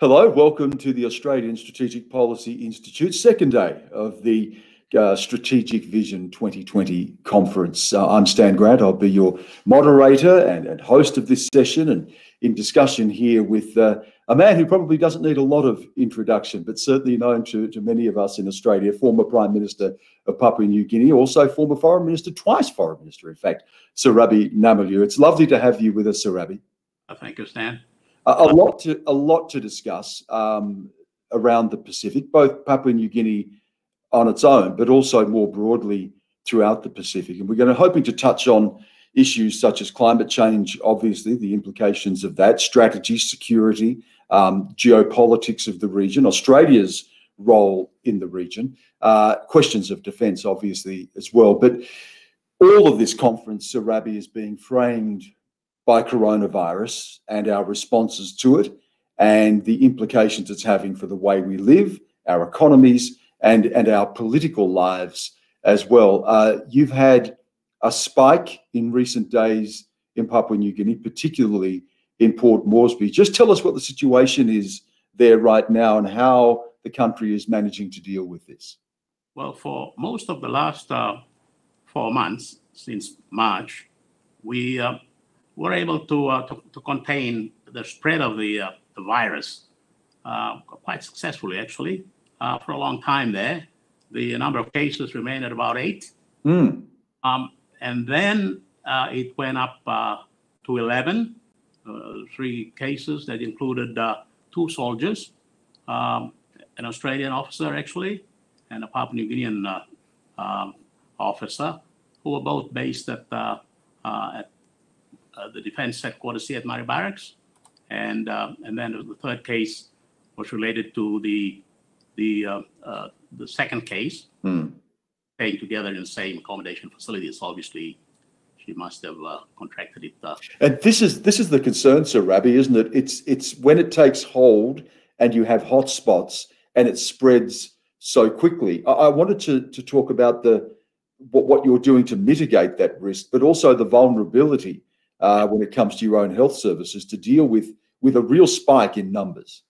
Hello, welcome to the Australian Strategic Policy Institute, second day of the uh, Strategic Vision 2020 conference. Uh, I'm Stan Grant. I'll be your moderator and, and, host of this session and in discussion here with uh, a man who probably doesn't need a lot of introduction, but certainly known to, to many of us in Australia, former Prime Minister of Papua New Guinea, also former Foreign Minister, twice Foreign Minister, in fact, Sir Rabbie Namaliu. It's lovely to have you with us, Surabi. Uh, thank you, Stan. A, lot to a lot to discuss um, around the Pacific, both Papua New Guinea on its own, but also more broadly throughout the Pacific. And we're going to hoping to touch on issues such as climate change, obviously the implications of that, strategy, security, um, geopolitics of the region, Australia's role in the region, uh, questions of defence, obviously as well. But all of this conference, Sir Surabi, is being framed by coronavirus and our responses to it and the implications it's having for the way we live, our economies, and, and our political lives as well. Uh, you've had a spike in recent days in Papua New Guinea, particularly in Port Moresby. Just tell us what the situation is there right now and how the country is managing to deal with this. Well, for most of the last uh, four months, since March, we uh, were able to, uh, to, to, contain the spread of the, uh, the virus uh, quite successfully, actually. Uh, for a long time there, the number of cases remained at about eight. Mm. Um, and then it went up to 11, three cases that included two soldiers, um, an Australian officer actually, and a Papua New Guinean uh, um, officer, who were both based at, uh, uh, at uh, the defense headquarters here at Murray Barracks. And, uh, and then the third case was related to the, the, uh, the second case, mm. staying together in the same accommodation facilities. Obviously, she must have uh, contracted it. Uh. And this is this is the concern, Sir Rabbie, isn't it? It's it's when it takes hold and you have hotspots and it spreads so quickly. I, I, wanted to to talk about the what, what you're doing to mitigate that risk, but also the vulnerability uh, when it comes to your own health services to deal with with a real spike in numbers.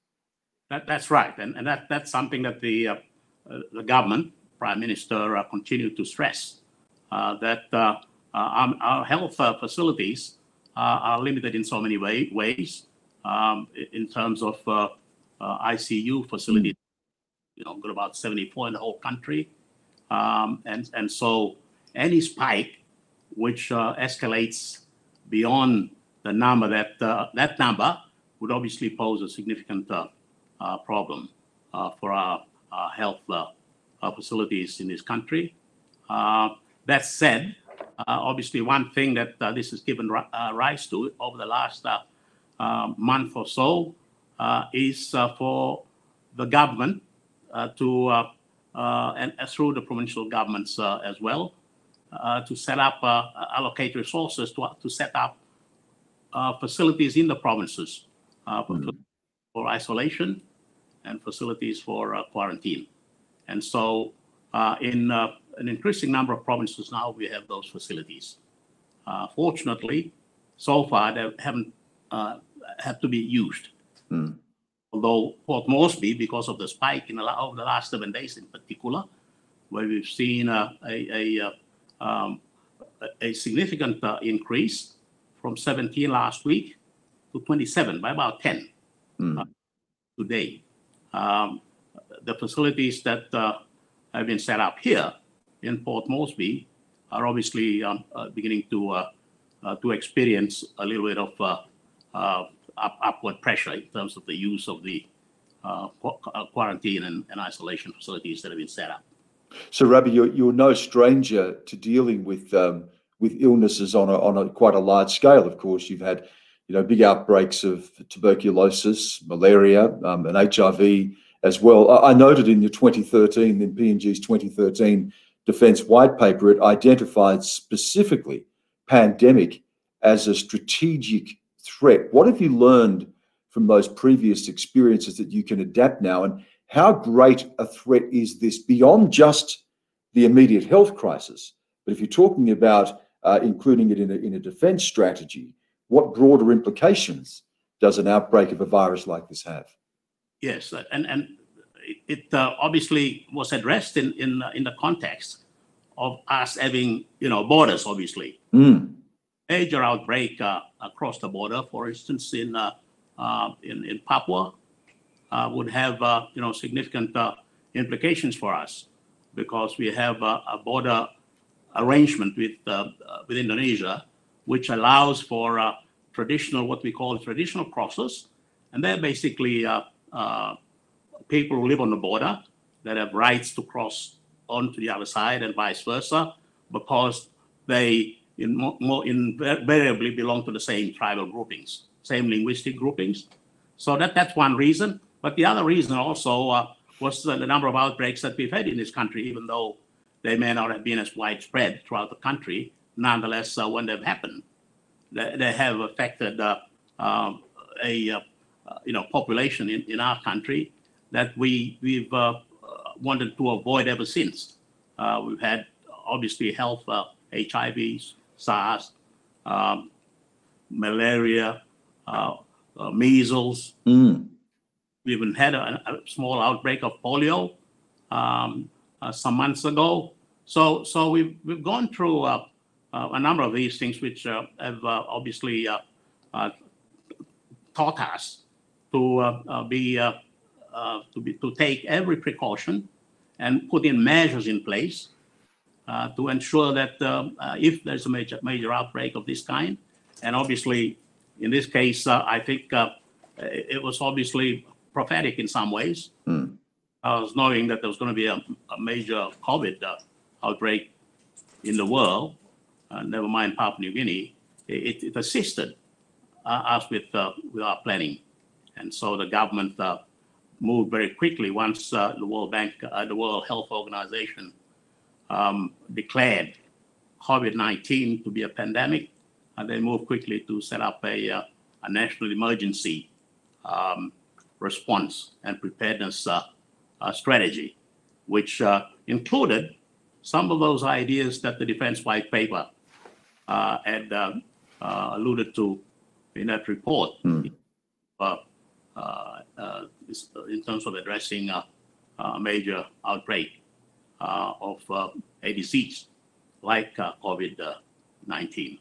That, that's right, and, and that, that's something that the uh, uh, the government, Prime Minister, uh, continue to stress uh, that uh, our, our, health facilities are limited in so many way, ways um, in terms of ICU facilities. Mm. You know, got about 74 in the whole country, um, and and so any spike which escalates beyond the number that uh, that number would obviously pose a significant uh, uh, problem uh, for our, health uh, facilities in this country. Uh, that said, obviously one thing that this has given rise to over the last month or so is for the government to and through the provincial governments as well uh, Uh, to set up, uh, allocate resources to, to set up uh, facilities in the provinces uh, for, mm-hmm. for, isolation and facilities for uh, quarantine. And so in an increasing number of provinces now, we have those facilities. fortunately, so far, they haven't had to be used. Mm. Although Port Moresby, because of the spike in the, over the last seven days in particular, where we've seen a, a, a um, a significant uh, increase from 17 last week to 27 by about 10 mm. uh, today. Um, the facilities that uh, have been set up here in Port Moresby are obviously um, uh, beginning to uh, uh, to experience a little bit of up, upward pressure in terms of the use of the quarantine and, and isolation facilities that have been set up. So, Rabbie, you're, you're no stranger to dealing with um, with illnesses on a, on a quite a large scale. Of course, you've had you know big outbreaks of tuberculosis, malaria, um, and HIV as well. I, I noted in your 2013, in PNG's 2013 defence white paper, it identified specifically pandemic as a strategic threat. What have you learned from those previous experiences that you can adapt now? And how great a threat is this beyond just the immediate health crisis? But if you're talking about uh, including it in a, in a defense strategy, what broader implications does an outbreak of a virus like this have? Yes, and and it, uh, obviously was addressed in in in the context of us having you know borders, obviously. Mm. Major outbreak uh, across the border, for instance, in uh, uh, in, in Papua, uh, would have uh, you know significant uh, implications for us because we have a, border arrangement with uh, uh, with Indonesia, which allows for uh, traditional what we call traditional crosses, and they're basically uh, uh, people who live on the border that have rights to cross onto the other side and vice versa because they in more, more invariably belong to the same tribal groupings, same linguistic groupings. So that that's one reason. But the other reason also uh, was the, the number of outbreaks that we've had in this country, even though they may not have been as widespread throughout the country. Nonetheless, uh, when they've happened, they, they have affected uh, uh, a uh, you know population in, in our country that we we've uh, wanted to avoid ever since. Uh, we've had obviously health, HIV, SARS, um, malaria, measles. Mm. We even had a, a small outbreak of polio um, uh, some months ago. So, so we've we've gone through uh, uh, a number of these things, which uh, have uh, obviously uh, taught us to be to be to take every precaution and put in measures in place to ensure that if there's a major major outbreak of this kind, and obviously in this case, I think it was obviously prophetic in some ways. Mm. I was knowing that there was going to be a, a major COVID uh, outbreak in the world, uh, never mind Papua New Guinea, it, it assisted uh, us with, uh, with our planning. And so the government uh, moved very quickly once uh, the World Bank, uh, the World Health Organization um, declared COVID-19 to be a pandemic. And they moved quickly to set up a, uh, a national emergency um, response and preparedness uh, uh, strategy, which uh, included some of those ideas that the Defense White Paper uh, had uh, uh, alluded to in that report. Hmm. Uh, uh, uh, in terms of addressing a major outbreak uh, of uh, a disease like uh, COVID uh, 19.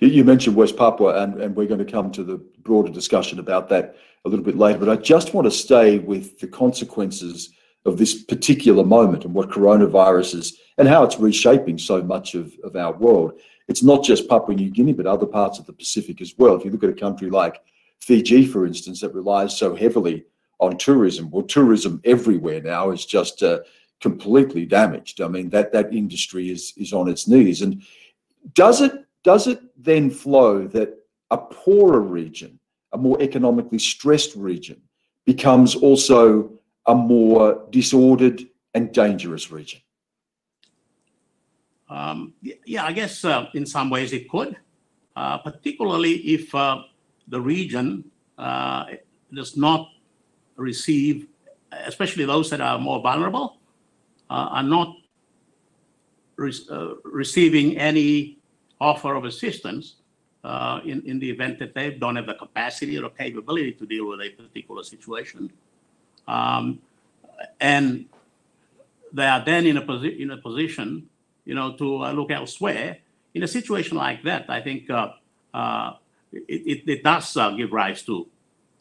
You, you mentioned West Papua, and, and we're going to come to the broader discussion about that a little bit later. But I just want to stay with the consequences of this particular moment and what coronavirus is and how it's reshaping so much of, of our world. It's not just Papua New Guinea, but other parts of the Pacific as well. If you look at a country like Fiji, for instance, that relies so heavily on tourism, well, tourism everywhere now is just uh, completely damaged. I mean, that that industry is is on its knees. And does it does it then flow that a poorer region, a more economically stressed region, becomes also a more disordered and dangerous region? Um, yeah, I guess uh, in some ways it could, uh, particularly if uh, the region uh, does not receive, especially those that are more vulnerable, uh, are not re- uh, receiving any offer of assistance uh, in, in the event that they don't have the capacity or capability to deal with a particular situation. Um, and they are then in a, posi- in a position you know, to uh, look elsewhere. In a situation like that, I think uh, uh, it, it, it does uh, give rise to,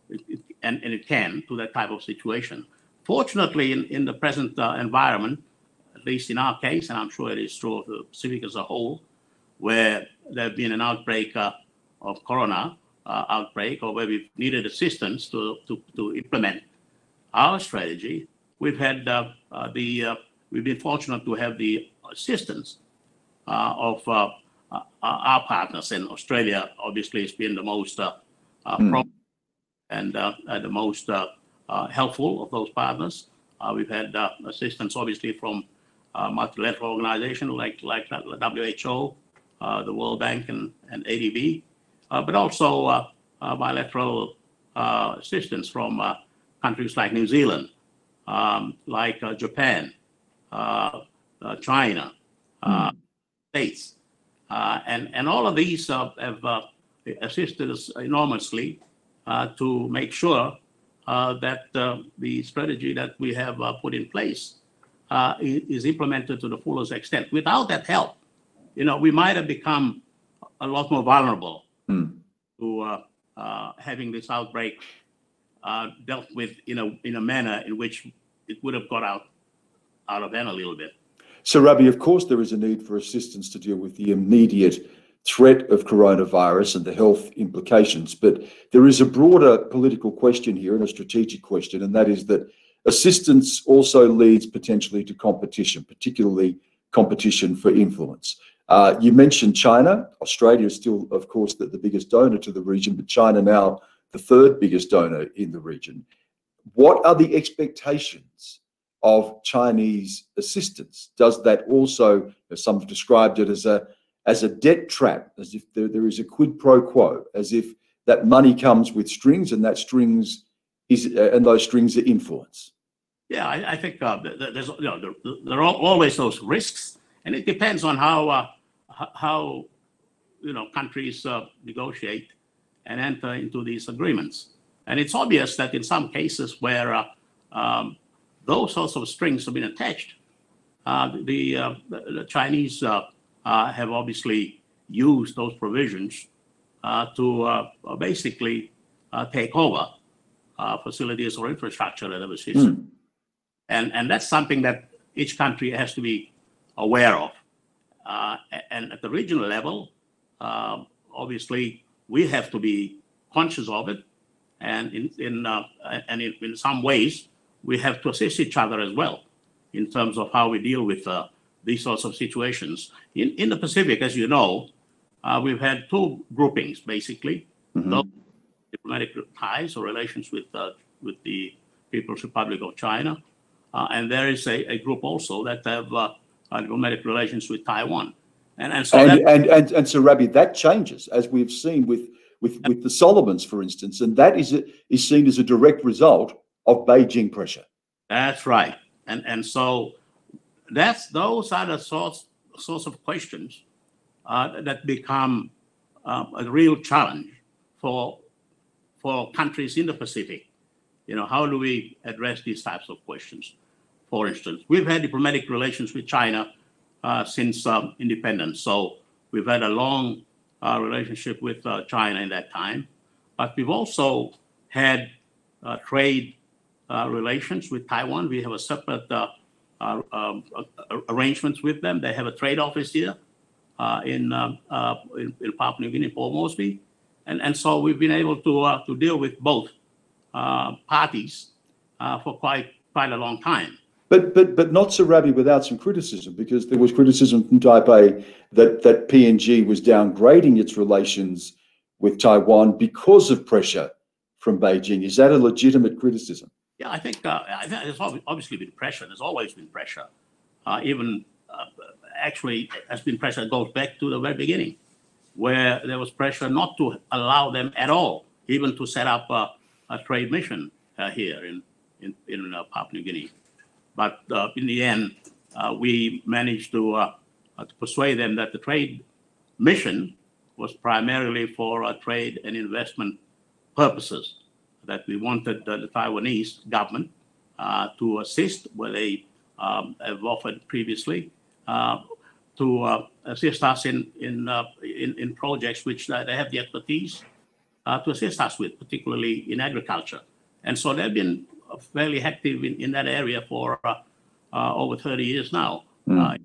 it, and, and it can, to that type of situation. Fortunately, in, in the present environment, at least in our case, and I'm sure it is true of the Pacific as a whole, where there have been an outbreak uh, of corona uh, outbreak, or where we've needed assistance to, to, to implement our strategy, we've had uh, the uh, we've been fortunate to have the assistance uh, of our partners in Australia. Obviously, it's been the most pro- and the most helpful of those partners. Uh, we've had uh, assistance, obviously, from uh, multilateral organizations like like WHO, the World Bank, and, and ADB, uh, but also uh, uh, bilateral uh, assistance from uh, countries like New Zealand, um, like uh, Japan, uh, uh, China, uh, States, uh, and and all of these uh, have uh, assisted us enormously uh, to make sure uh, that uh, the strategy that we have uh, put in place uh, is implemented to the fullest extent. Without that help, you know, we might have become a lot more vulnerable Mm. to uh, uh, having this outbreak uh, dealt with in a in a manner in which it would have got out out of hand a little bit. So, Rabbie, of course, there is a need for assistance to deal with the immediate threat of coronavirus and the health implications. But there is a broader political question here and a strategic question, and that is that assistance also leads potentially to competition, particularly competition for influence. Uh, you mentioned China. Australia is still, of course, the, the biggest donor to the region, but China now the third biggest donor in the region. What are the expectations of Chinese assistance? Does that also, as some have described it as a as a debt trap, as if there, there is a quid pro quo, as if that money comes with strings and that strings is uh, and those strings are influence. Yeah, I, I think uh, th- th- there's you know there, there are always those risks, and it depends on how uh, how you know countries uh, negotiate and enter into these agreements. And it's obvious that in some cases where uh, um, those sorts of strings have been attached, uh, the, uh, the the Chinese uh, have obviously used those provisions uh, to uh, basically uh, take over uh, facilities or infrastructure that have. Mm. And, and that's something that each country has to be aware of. Uh, and at the regional level, um obviously, we have to be conscious of it. And in, in, uh, and in, in some ways, we have to assist each other as well in terms of how we deal with uh, these sorts of situations. In, in the Pacific, as you know, uh, we've had two groupings basically Mhm. those diplomatic ties or relations with, uh, with the People's Republic of China. Uh, and there is a, a group also that have uh, diplomatic relations with Taiwan. And, and so And, that, and and and so, Rabbie, that changes as we've seen with with with the Solomons, for instance, and that is is seen as a direct result of Beijing pressure. That's right. And and so that's those are the sorts sorts of questions uh, that become uh, a real challenge for for countries in the Pacific. You know, how do we address these types of questions? For instance, we've had diplomatic relations with China uh, since um, independence, so we've had a long uh, relationship with uh, China in that time. But we've also had uh, trade uh, relations with Taiwan. We have a separate uh, um, arrangements with them. They have a trade office here in, um, in in Papua New Guinea, Port Moresby, and and so we've been able to to deal with both parties for quite quite a long time. But but but not so Rabbie without some criticism, because there was criticism from Taipei that that PNG was downgrading its relations with Taiwan because of pressure from Beijing. Is that a legitimate criticism? Yeah, I think uh, I think there's obviously been pressure. There's always been pressure. Uh, even uh, actually, has been pressure that goes back to the very beginning, where there was pressure not to allow them at all, even to set up a, a trade mission uh, here in in, in uh, Papua New Guinea. But uh, in the end, uh, we managed to, uh, to persuade them that the trade mission was primarily for trade and investment purposes that we wanted the, Taiwanese government to assist where they um, have offered previously to uh, assist us in in, uh, in in projects which uh, they have the expertise to assist us with, particularly in agriculture. And so they've been fairly active in, in that area for uh, uh, over 30 years now, Mm. uh,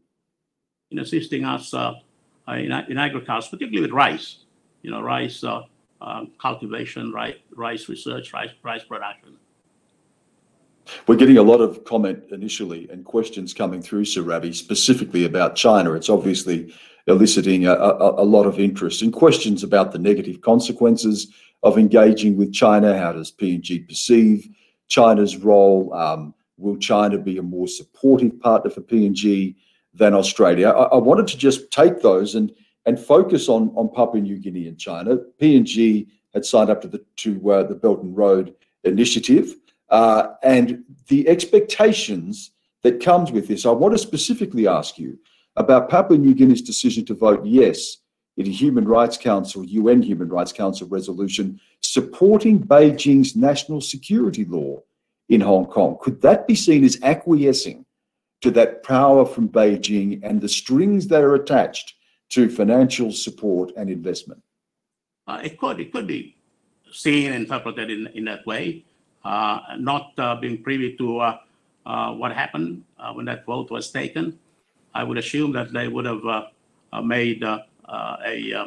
in assisting us in, in agriculture, particularly with rice. You know, rice uh, um, cultivation, rice, rice research, rice, rice production. We're getting a lot of comment initially and questions coming through, Sir Rabbie, specifically about China. It's obviously eliciting a, a, a lot of interest and questions about the negative consequences of engaging with China. How does PNG perceive China's role? Um, will China be a more supportive partner for PNG than Australia? I, I wanted to just take those and and focus on on Papua New Guinea and China. PNG had signed up to the to uh, the Belt and Road Initiative. Uh, and the expectations that comes with this, I want to specifically ask you about Papua New Guinea's decision to vote yes in a Human Rights Council, UN Human Rights Council resolution supporting Beijing's national security law in Hong Kong. Could that be seen as acquiescing to that power from Beijing and the strings that are attached to financial support and investment? Uh, it could it could be seen and interpreted in, in that way. Uh, not uh, being privy to uh, uh, what happened uh, when that vote was taken, I would assume that they would have made Uh, a uh,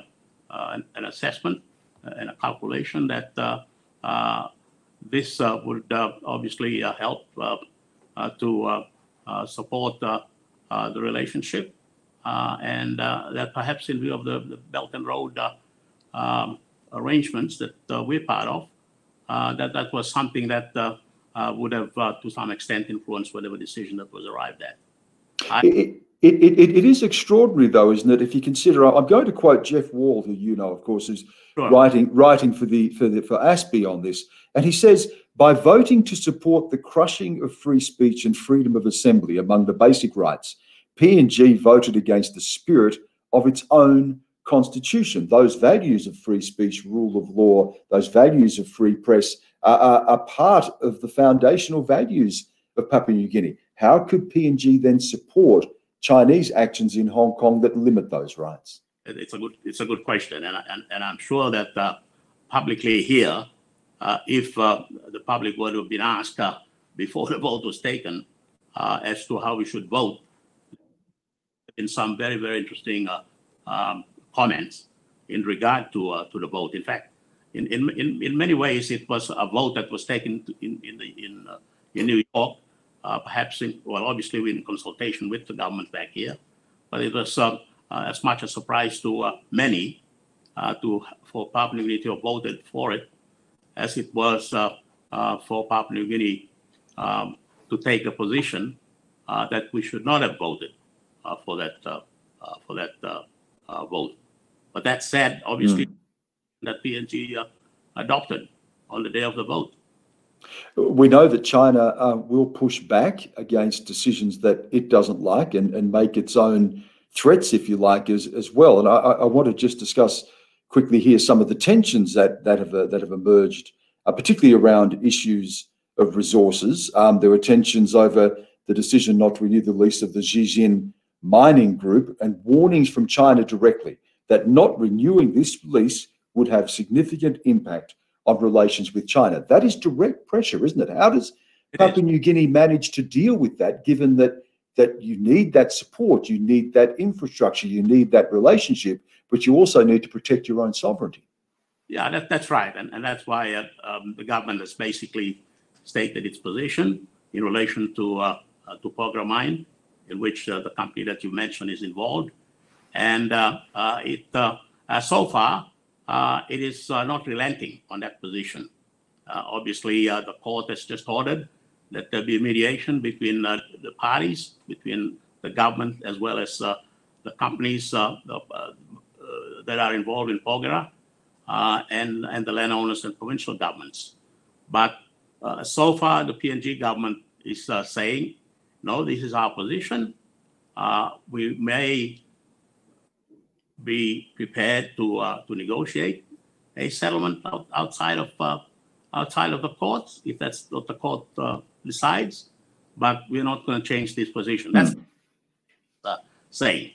uh, an assessment and a calculation that this would obviously help to support the relationship, and that perhaps in view of the, the Belt and Road um, arrangements that uh, we're part of, uh, that that was something that uh, would have, to some extent, influenced whatever decision that was arrived at. I, it, it, it, is extraordinary, though, isn't it? If you consider, I'm going to quote Jeff Wall, who you know, of course, is sure. writing writing for the for the for ASPI on this, and he says by voting to support the crushing of free speech and freedom of assembly among the basic rights, PNG voted against the spirit of its own constitution. Those values of free speech, rule of law, those values of free press are, are, are part of the foundational values of Papua New Guinea. How could PNG then support Chinese actions in Hong Kong that limit those rights? It's a good, it's a good question, and, and, and I'm sure that uh, publicly here, uh, if uh, the public would have been asked uh, before the vote was taken uh, as to how we should vote, in some very very interesting uh, um, comments in regard to to the vote. In fact, in, in, in, in many ways, it was a vote that was taken in in the, in in New York, perhaps in, well, obviously we're in consultation with the government back here, but it was uh, uh, as much a surprise to uh, many to for Papua New Guinea to have voted for it, as it was for Papua New Guinea um, to take a position that we should not have voted for that for that vote. But that said, obviously, mm. that PNG uh, adopted on the day of the vote. We know that China uh, will push back against decisions that it doesn't like and, and make its own threats, if you like, as, as well. And I, I want to just discuss quickly here some of the tensions that, that, have, uh, that have emerged, uh, particularly around issues of resources. Um, there were tensions over the decision not to renew the lease of the Zijin mining group and warnings from China directly that not renewing this lease would have significant impact on relations with China. That is direct pressure, isn't it? How does it Papua is. New Guinea manage to deal with that, given that that you need that support, you need that infrastructure, you need that relationship, but you also need to protect your own sovereignty? Yeah, that, that's right, and, and that's why uh, um, the government has basically stated its position in relation to uh, uh, to Porgera Mine, in which uh, the company that you mentioned is involved. And uh, uh, it uh, so far, Uh, it is uh, not relenting on that position. Uh, obviously, the court has just ordered that there be mediation between the parties, between the government as well as the companies that are involved in Porgera and, and the landowners and provincial governments. But uh, so far, the PNG government is uh, saying, no, this is our position. Uh, we may be prepared to uh, to negotiate a settlement out, outside of uh, outside of the courts if that's what the court uh, decides. But we're not going to change this position. That's mm. uh, saying.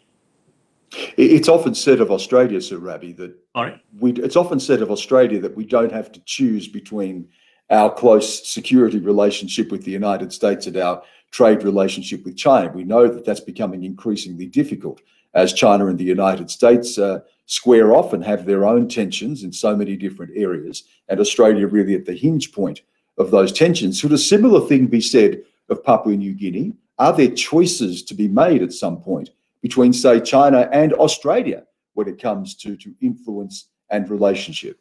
It's often said of Australia, Sir Rabbie, that Sorry? we. It's often said of Australia that we don't have to choose between our close security relationship with the United States and our trade relationship with China. We know that that's becoming increasingly difficult as China and the United States uh, square off and have their own tensions in so many different areas, and Australia really at the hinge point of those tensions. Should a similar thing be said of Papua New Guinea? Are there choices to be made at some point between, say, China and Australia when it comes to, to influence and relationship?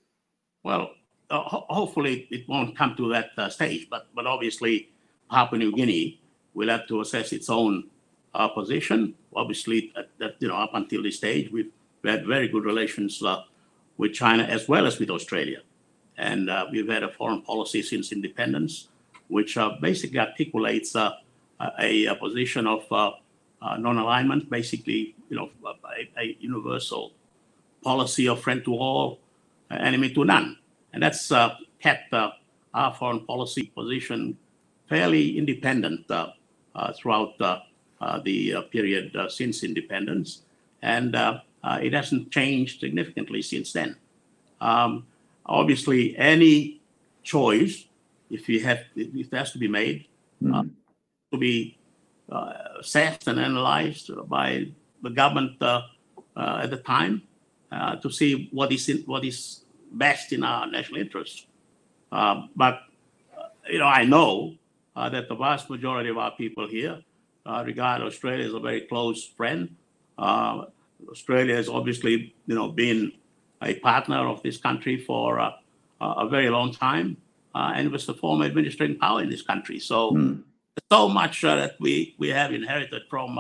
Well, uh, ho- hopefully it won't come to that uh, stage, but but obviously Papua New Guinea will have to assess its own uh, position. Obviously, at, that you know, up until this stage, we've we had very good relations uh, with China as well as with Australia, and uh, we've had a foreign policy since independence, which uh, basically articulates uh, a, a, position of uh, non-alignment, basically, you know, a, a, universal policy of friend to all, enemy to none. And that's kept our foreign policy position fairly independent throughout the period since independence. And it hasn't changed significantly since then. Um, obviously, any choice, if you have, if it has to be made, mm. to be uh, assessed and analyzed by the government uh, uh, at the time uh, to see what is in, what is best in our national interest. Uh, but you know, I know that the vast majority of our people here regard Australia as a very close friend. Australia has obviously, you know, been a partner of this country for uh, a very long time, uh, and was the former administering power in this country. So, mm. so much uh, that we we have inherited from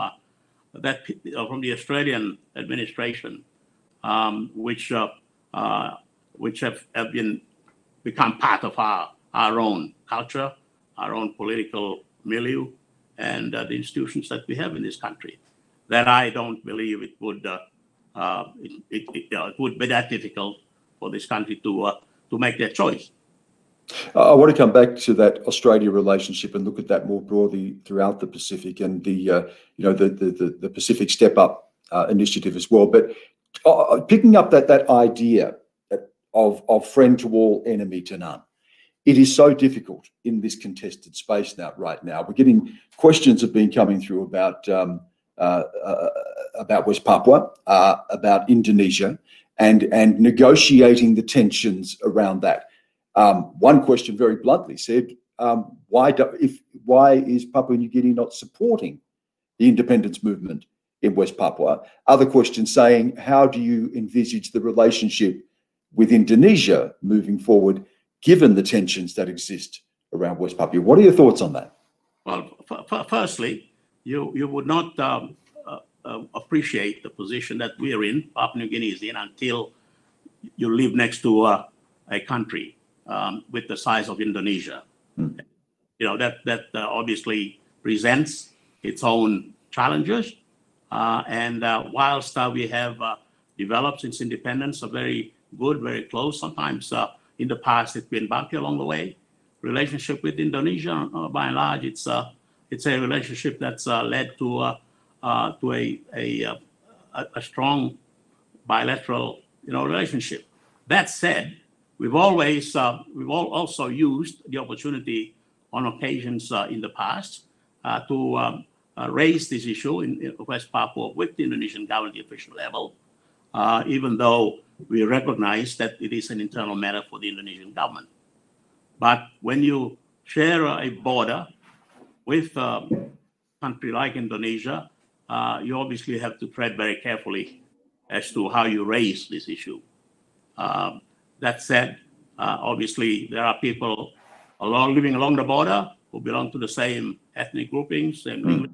that from the Australian administration, um, which which have, have been become part of our our own culture, our own political milieu, and uh, the institutions that we have in this country. That I don't believe it would uh, uh, it, it, it, would be that difficult for this country to to make that choice. I want to come back to that Australia relationship and look at that more broadly throughout the Pacific and the uh, you know the, the the Pacific Step Up uh, initiative as well. But uh, picking up that that idea of of friend to all, enemy to none. It is so difficult in this contested space now. Right now, we're getting questions have been coming through about um, uh, uh, about West Papua, uh, about Indonesia, and and negotiating the tensions around that. Um, one question, very bluntly, said, um, "Why do, if why is Papua New Guinea not supporting the independence movement in West Papua?" Other questions saying, "How do you envisage the relationship with Indonesia moving forward, given the tensions that exist around West Papua?" What are your thoughts on that? Well, firstly, you you would not um, uh, uh, appreciate the position that we are in, Papua New Guinea is in, until you live next to uh, a country um, with the size of Indonesia. Mm. You know that that uh, obviously presents its own challenges, uh, and uh, whilst we have developed since independence a very good, very close, sometimes in the past it's been bumpy along the way. Relationship with Indonesia, by and large, it's a it's a relationship that's uh, led to uh, uh, to a, a a strong bilateral you know relationship. That said, we've always we've all also used the opportunity on occasions in the past to um, raise this issue in, in, West Papua with the Indonesian government the official level, even though we recognize that it is an internal matter for the Indonesian government. But when you share a border with a country like Indonesia, uh, you obviously have to tread very carefully as to how you raise this issue. Um, that said, uh, obviously there are people along living along the border who belong to the same ethnic groupings, same mm. language,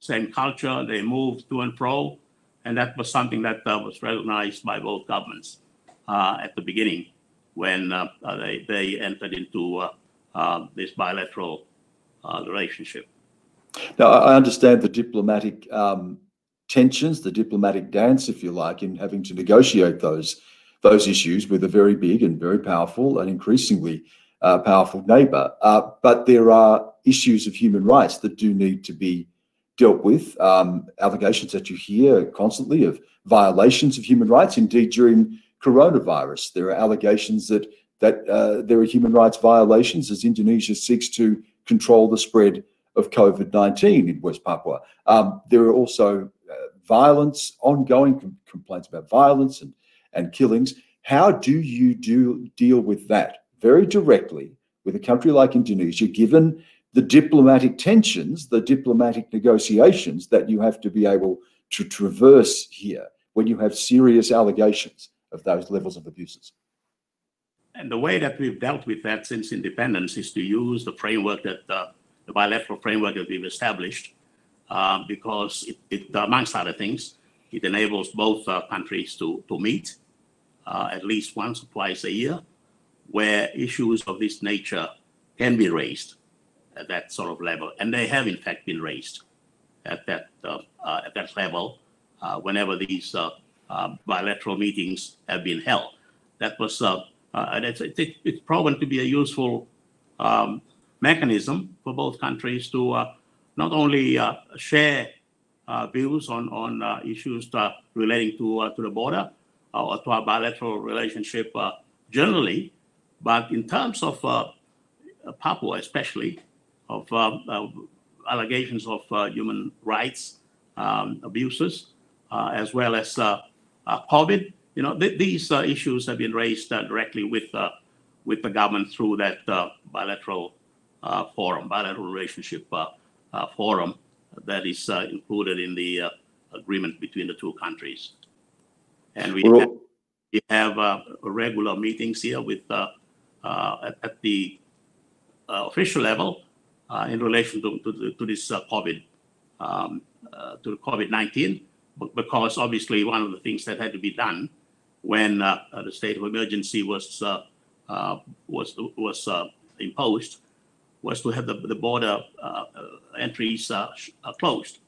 same culture. They move to and fro, and that was something that uh, was recognized by both governments uh, at the beginning when uh, they they entered into uh, uh, this bilateral uh, relationship. Now, I understand the diplomatic um, tensions, the diplomatic dance, if you like, in having to negotiate those those issues with a very big and very powerful and increasingly uh, powerful neighbour. Uh, but there are issues of human rights that do need to be dealt with. Um, allegations that you hear constantly of violations of human rights. Indeed, during coronavirus, there are allegations that that uh, there are human rights violations as Indonesia seeks to control the spread of COVID 19 in West Papua. Um, there are also uh, violence, ongoing com- complaints about violence and, and killings. How do you do, deal with that very directly with a country like Indonesia, given the diplomatic tensions, the diplomatic negotiations that you have to be able to traverse here when you have serious allegations of those levels of abuses? And the way that we've dealt with that since independence is to use the framework that uh, the bilateral framework that we've established, uh, because it, it, amongst other things, it enables both uh, countries to, to meet uh, at least once or twice a year, where issues of this nature can be raised at that sort of level, and they have in fact been raised at that uh, uh, at that level whenever these uh, bilateral meetings have been held. That was, uh, uh, it's, it, it's proven to be a useful um, mechanism for both countries to uh, not only uh, share uh, views on, on uh, issues uh, relating to, uh, to the border uh, or to our bilateral relationship uh, generally, but in terms of uh, Papua especially, of uh, uh, allegations of uh, human rights um, abuses, uh, as well as uh, uh, COVID. You know, th- these uh, issues have been raised uh, directly with uh, with the government through that uh, bilateral uh, forum, bilateral relationship uh, uh, forum that is uh, included in the uh, agreement between the two countries. And we have, we have uh, regular meetings here with uh, uh, at, at the uh, official level in relation to, to, to this uh, COVID, um, uh, to COVID 19, because obviously one of the things that had to be done when uh, uh, the state of emergency was, uh, uh, was, was uh, imposed was to have the, the border uh, uh, entries uh, uh, closed.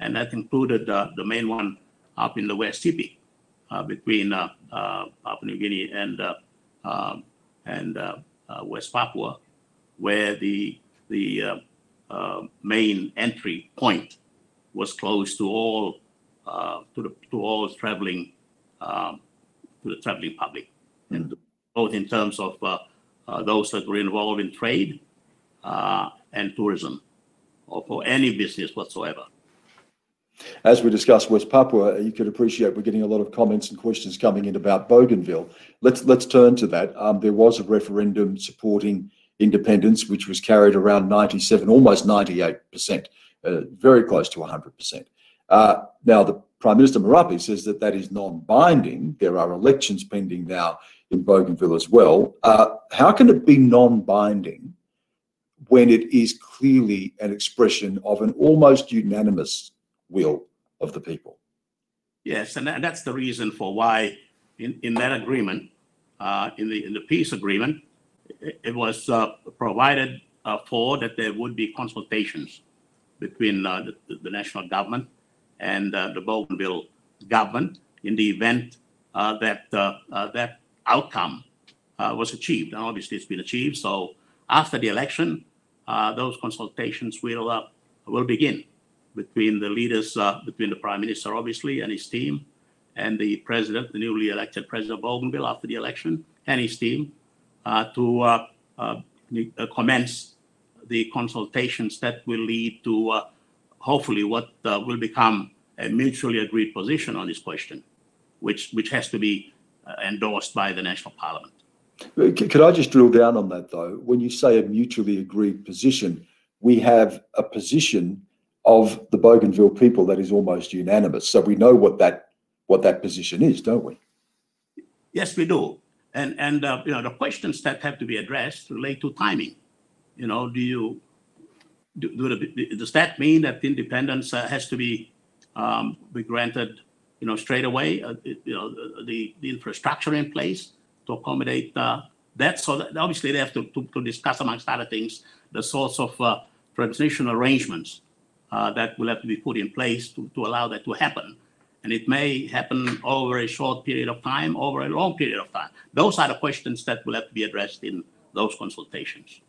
And that included uh, the main one up in the West Tipi uh, between uh, uh, Papua New Guinea and, uh, um, and uh, uh, West Papua, where the, the uh, uh, main entry point was closed to all uh, to the to all traveling um, to the traveling public, and both in terms of uh, uh, those that were involved in trade uh, and tourism, or for any business whatsoever. As we discussed West Papua, you could appreciate we're getting a lot of comments and questions coming in about Bougainville. Let's let's turn to that. Um, there was a referendum supporting independence, which was carried around 97, almost 98 percent, uh, very close to 100 percent. Uh, now, the Prime Minister Marape says that that is non-binding. There are elections pending now in Bougainville as well. Uh, how can it be non-binding when it is clearly an expression of an almost unanimous will of the people. Yes, and that's the reason for why in, in that agreement, uh, in the in the peace agreement, it, was uh, provided uh, for that there would be consultations between uh, the, the national government and uh, the Bougainville government in the event uh, that that outcome was achieved. And obviously, it's been achieved. So after the election, those consultations will will begin between the leaders, between the prime minister, obviously, and his team, and the president, the newly elected president of Bougainville after the election, and his team, to uh, uh, uh, commence the consultations that will lead to uh, hopefully what uh, will become a mutually agreed position on this question, which which has to be uh, endorsed by the national parliament. Could I just drill down on that though? When you say a mutually agreed position, we have a position of the Bougainville people that is almost unanimous. So we know what that what that position is, don't we? Yes, we do. And and uh, you know the questions that have to be addressed relate to timing. You know, do you do, do the, does that mean that independence uh, has to be um, be granted? You know, straight away. Uh, it- you know, the the infrastructure in place to accommodate uh, that. So that obviously they have to, to to discuss amongst other things the sorts of uh, transition arrangements uh, that will have to be put in place to, to allow that to happen. And it may happen over a short period of time, over a long period of time. Those are the questions that will have to be addressed in those consultations.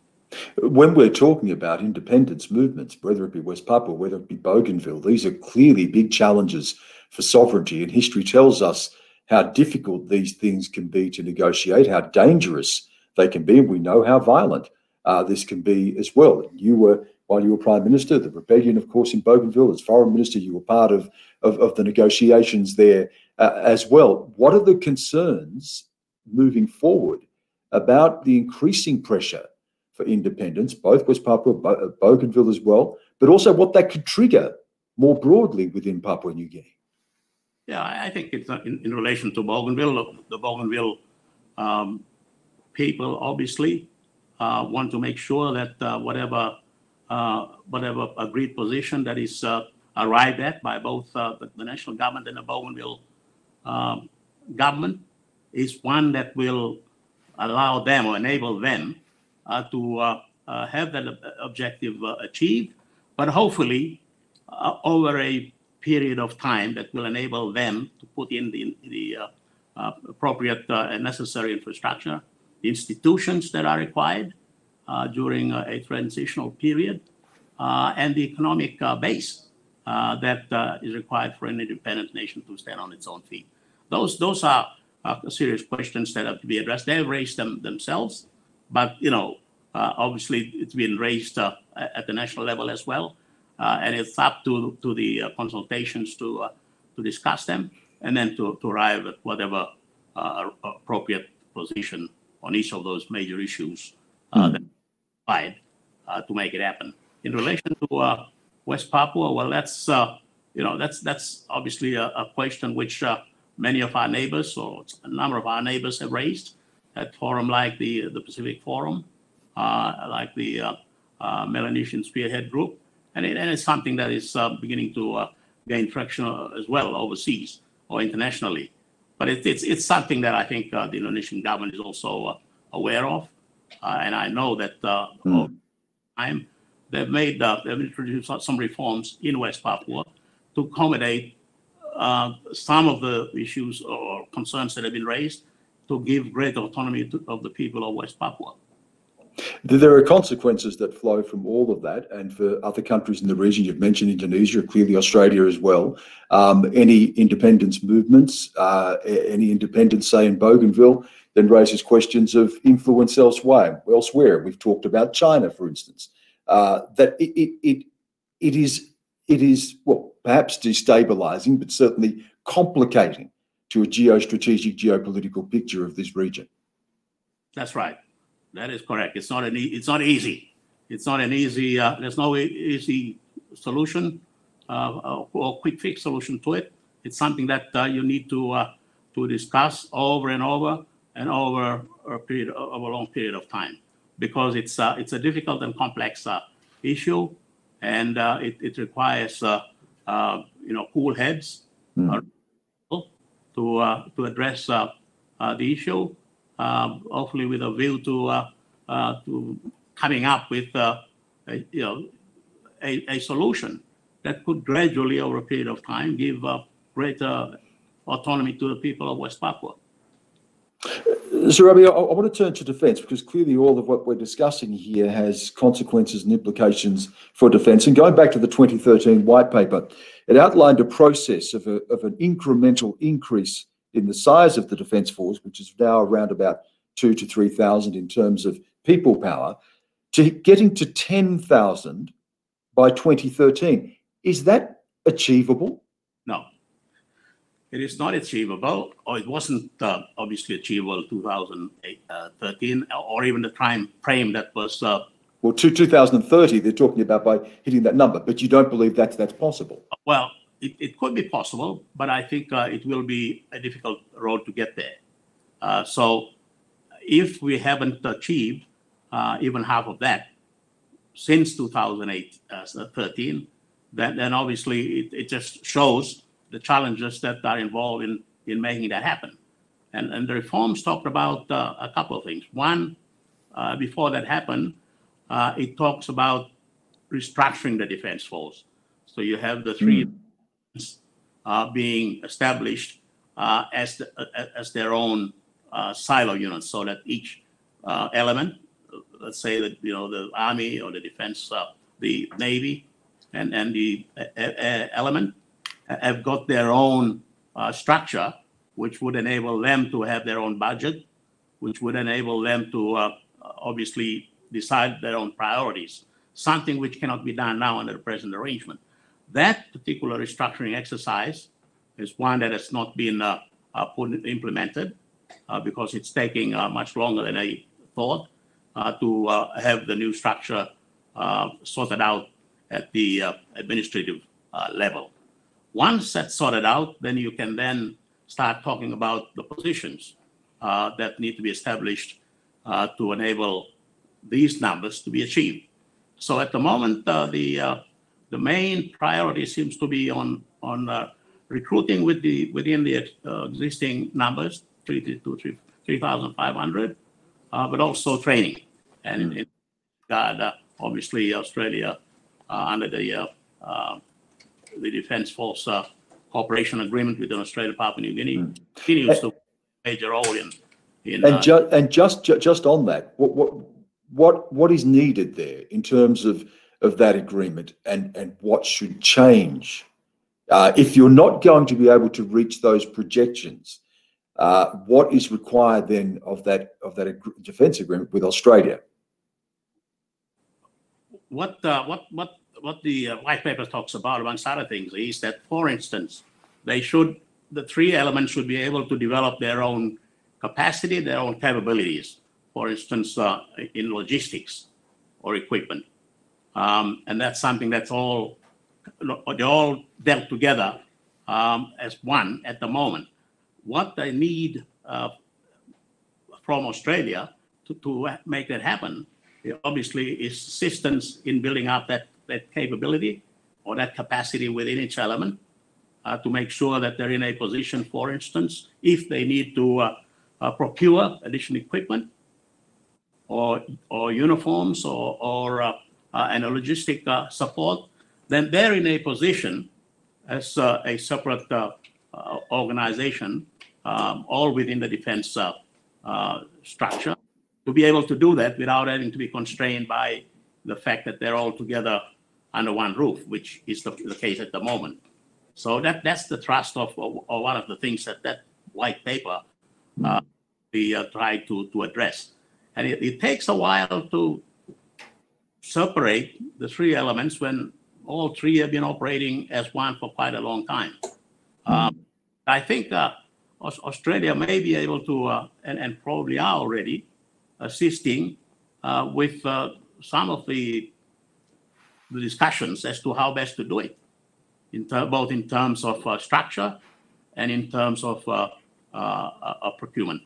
When we're talking about independence movements, whether it be West Papua, whether it be Bougainville, these are clearly big challenges for sovereignty. And history tells us how difficult these things can be to negotiate, how dangerous they can be. And we know how violent uh, this can be as well. You were, while you were Prime Minister, the rebellion, of course, in Bougainville, as Foreign Minister, you were part of, of, of the negotiations there uh, as well. What are the concerns moving forward about the increasing pressure? for independence, both West Papua, Bo- Bougainville as well, but also what that could trigger more broadly within Papua New Guinea. Yeah, I think it's uh, in, in relation to Bougainville, the- Bougainville um, people obviously uh, want to make sure that uh, whatever uh, whatever agreed position that is uh, arrived at by both uh, the, the national government and the Bougainville um, government is one that will allow them or enable them uh, to uh, uh, have that ob- objective uh, achieved, but hopefully uh, over a period of time that will enable them to put in the, the uh, uh, appropriate uh, and necessary infrastructure, the institutions that are required uh, during a transitional period, uh, and the economic uh, base that is required for an independent nation to stand on its own feet. Those, those are serious questions that have to be addressed. They've raised them themselves, but you know, obviously it's been raised at the national level as well. Uh, and it's up to to the uh, consultations to uh, to discuss them and then to, to arrive at whatever appropriate position on each of those major issues mm. that required to make it happen. In relation to West Papua, well, that's you know that's that's obviously a, a question which many of our neighbors or a number of our neighbors have raised at forum like the the Pacific Forum, uh, like the uh, uh, Melanesian Spearhead Group, and, it, and it's something that is uh, beginning to uh, gain traction uh, as well overseas or internationally. But it, it's it's something that I think uh, the Indonesian government is also uh, aware of, uh, and I know that mm. time they've made they've introduced some reforms in West Papua to accommodate some of the issues or concerns that have been raised to give greater autonomy to, of the people of West Papua. There are consequences that flow from all of that, and for other countries in the region, you've mentioned Indonesia, clearly Australia as well. Um, any independence movements, uh, any independence, say in Bougainville, then raises questions of influence elsewhere. Elsewhere, we've talked about China, for instance. Uh, that it, it it it is it is well perhaps destabilizing, but certainly complicating to a geostrategic geopolitical picture of this region. That's right. That is correct. It's not an. E- it's not easy. It's not an easy. Uh, there's no easy solution uh, or quick fix solution to it. It's something that uh, you need to uh, to discuss over and over and over a period of a long period of time because it's uh, it's a difficult and complex uh, issue, and it, it requires you know cool heads mm. to to address the issue um, hopefully with a view to uh, uh, to coming up with uh, a, you know a, a, solution that could gradually over a period of time give greater autonomy to the people of West Papua. Sir Rabbie, I, I want to turn to defence because clearly all of what we're discussing here has consequences and implications for defence. And going back to the 2013 white paper, it outlined a process of, a, of an incremental increase in the size of the Defence Force, which is now around about two to 3,000 in terms of people power, to getting to 10,000 by 2013. Is that achievable? It is not achievable, or it wasn't uh, obviously achievable 2013, uh, or even the time frame that was. Uh, well, to 2030, they're talking about by hitting that number, but you don't believe that's that's possible. Well, it, it could be possible, but I think uh, it will be a difficult road to get there. Uh, so if we haven't achieved uh, even half of that since 2008, uh, 13, then, then obviously it, it just shows the challenges that are involved in, in making that happen. And, and the reforms talked about uh, a couple of things. One, uh, before that happened, it talks about restructuring the defense force. So you have the three mm uh, being established uh, as, the, uh, as their own uh, silo units, so that each uh, element, let's say that you know the army or the defense, uh, the navy, and and the element have got their own structure, which would enable them to have their own budget, which would enable them to obviously decide their own priorities. Something which cannot be done now under the present arrangement. That particular restructuring exercise is one that has not been uh, uh, put, implemented uh, because it's taking uh, much longer than I thought uh, to uh, have the new structure sorted out at the administrative level. Once that's sorted out, then you can then start talking about the positions that need to be established to enable these numbers to be achieved. So at the moment, the the main priority seems to be on on uh, recruiting with the within the uh, existing numbers, three to three three thousand five hundred, uh, but also training. And mm. in uh, obviously Australia uh, under the uh, the Defence Force uh, cooperation agreement with Australia Papua New Guinea mm. continues to play a major role in. in and, uh, and just ju- just on that, what, what what what is needed there in terms of of that agreement and and what should change uh, if you're not going to be able to reach those projections uh, what is required then of that of that ag- defence agreement with Australia? What uh, what what what the uh, white paper talks about, amongst other things, is that, for instance, they should the three elements should be able to develop their own capacity, their own capabilities. For instance, uh, in logistics or equipment, um, and that's something that's all they all dealt together um, as one at the moment what they need uh, from Australia to, to make that happen, obviously, is assistance in building up that, that capability or that capacity within each element uh, to make sure that they're in a position, for instance, if they need to uh, uh procure additional equipment or, or uniforms or, or uh, uh, and a logistic support, then they're in a position as a separate organization um, all within the defense uh, uh, structure, to be able to do that without having to be constrained by the fact that they're all together under one roof, which is the, the case at the moment. So that that's the thrust of, of one of the things that that white paper uh, we uh, try to to address, and it, it, takes a while to separate the three elements when all three have been operating as one for quite a long time. Um, I think uh, Australia may be able to, uh, and, and probably are already, assisting uh, with uh, some of the, the discussions as to how best to do it, in both in terms of uh, structure and in terms of uh, uh, procurement.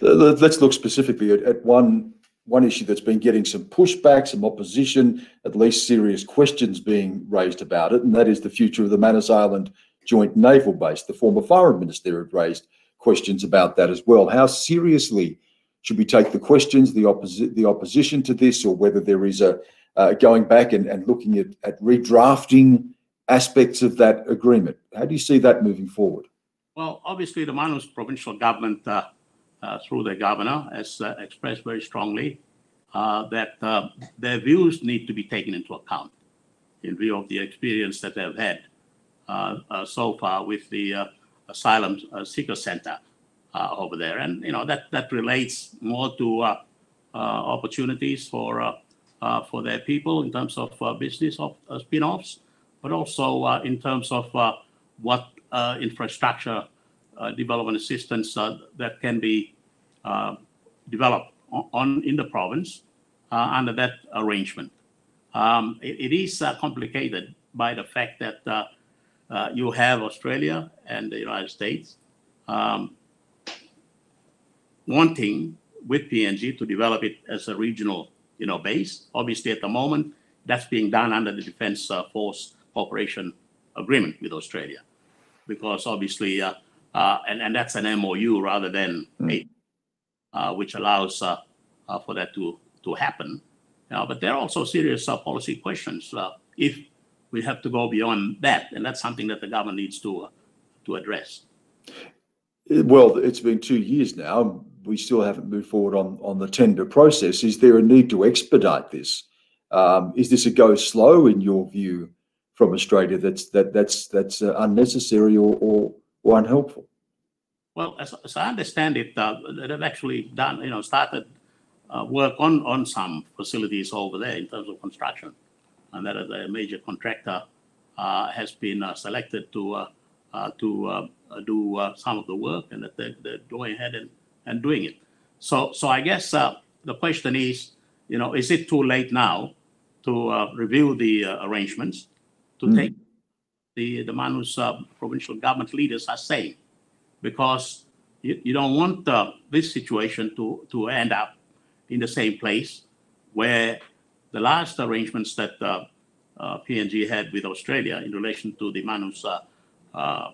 Let's look specifically at, at one one issue that's been getting some pushback, some opposition, at least serious questions being raised about it, and that is the future of the Manus Island joint naval base. The former foreign minister had raised questions about that as well. How seriously should we take the questions, the, opposi- the opposition to this, or whether there is a uh, going back and, and looking at, at redrafting aspects of that agreement? How do you see that moving forward? Well, obviously, the Manus provincial government, uh, uh, through the governor, has uh, expressed very strongly uh, that uh, their views need to be taken into account in view of the experience that they've had uh, so far with the asylum seeker center over there, and you know that that relates more to opportunities for Uh, for their people in terms of uh, business of uh, spin-offs, but also in terms of what infrastructure development assistance that can be developed on, on, in the province under that arrangement. Um, it, it is complicated by the fact that uh, you have Australia and the United States um, wanting with PNG to develop it as a regional, you know, base. Obviously, at the moment, that's being done under the Defence uh, Force Cooperation Agreement with Australia, because obviously, uh, uh and and that's an MOU rather than mm. a, which allows uh, uh, for that to to happen. but there are also serious policy questions. if we have to go beyond that, and that's something that the government needs to uh, to address. Well, it's been two years now. We still haven't moved forward on on the tender process. Is there a need to expedite this? Um, is this a go slow in your view from Australia? That's that that's that's uh, unnecessary or, or, or unhelpful. Well, as, as I understand it, uh, they've actually done you know started uh, work on on some facilities over there in terms of construction and that a major contractor uh, has been uh, selected to uh, to do some of the work, and that they're, they're going ahead and, and doing it. So, so I guess the question is, you know, is it too late now to review the arrangements to mm. take the the Manus provincial government leaders are saying, because you, you don't want uh, this situation to, to end up in the same place where the last arrangements that uh, uh, PNG had with Australia in relation to the Manus uh,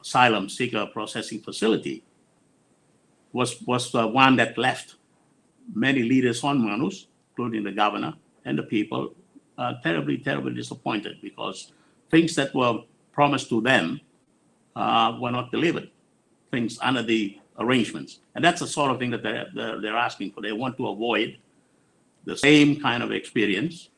asylum seeker processing facility was was one that left many leaders on Manus, including the governor and the people, uh, terribly, terribly disappointed because things that were promised to them uh, were not delivered, things under the arrangements. And that's the sort of thing that they're, they're, they're asking for. They want to avoid the same kind of experience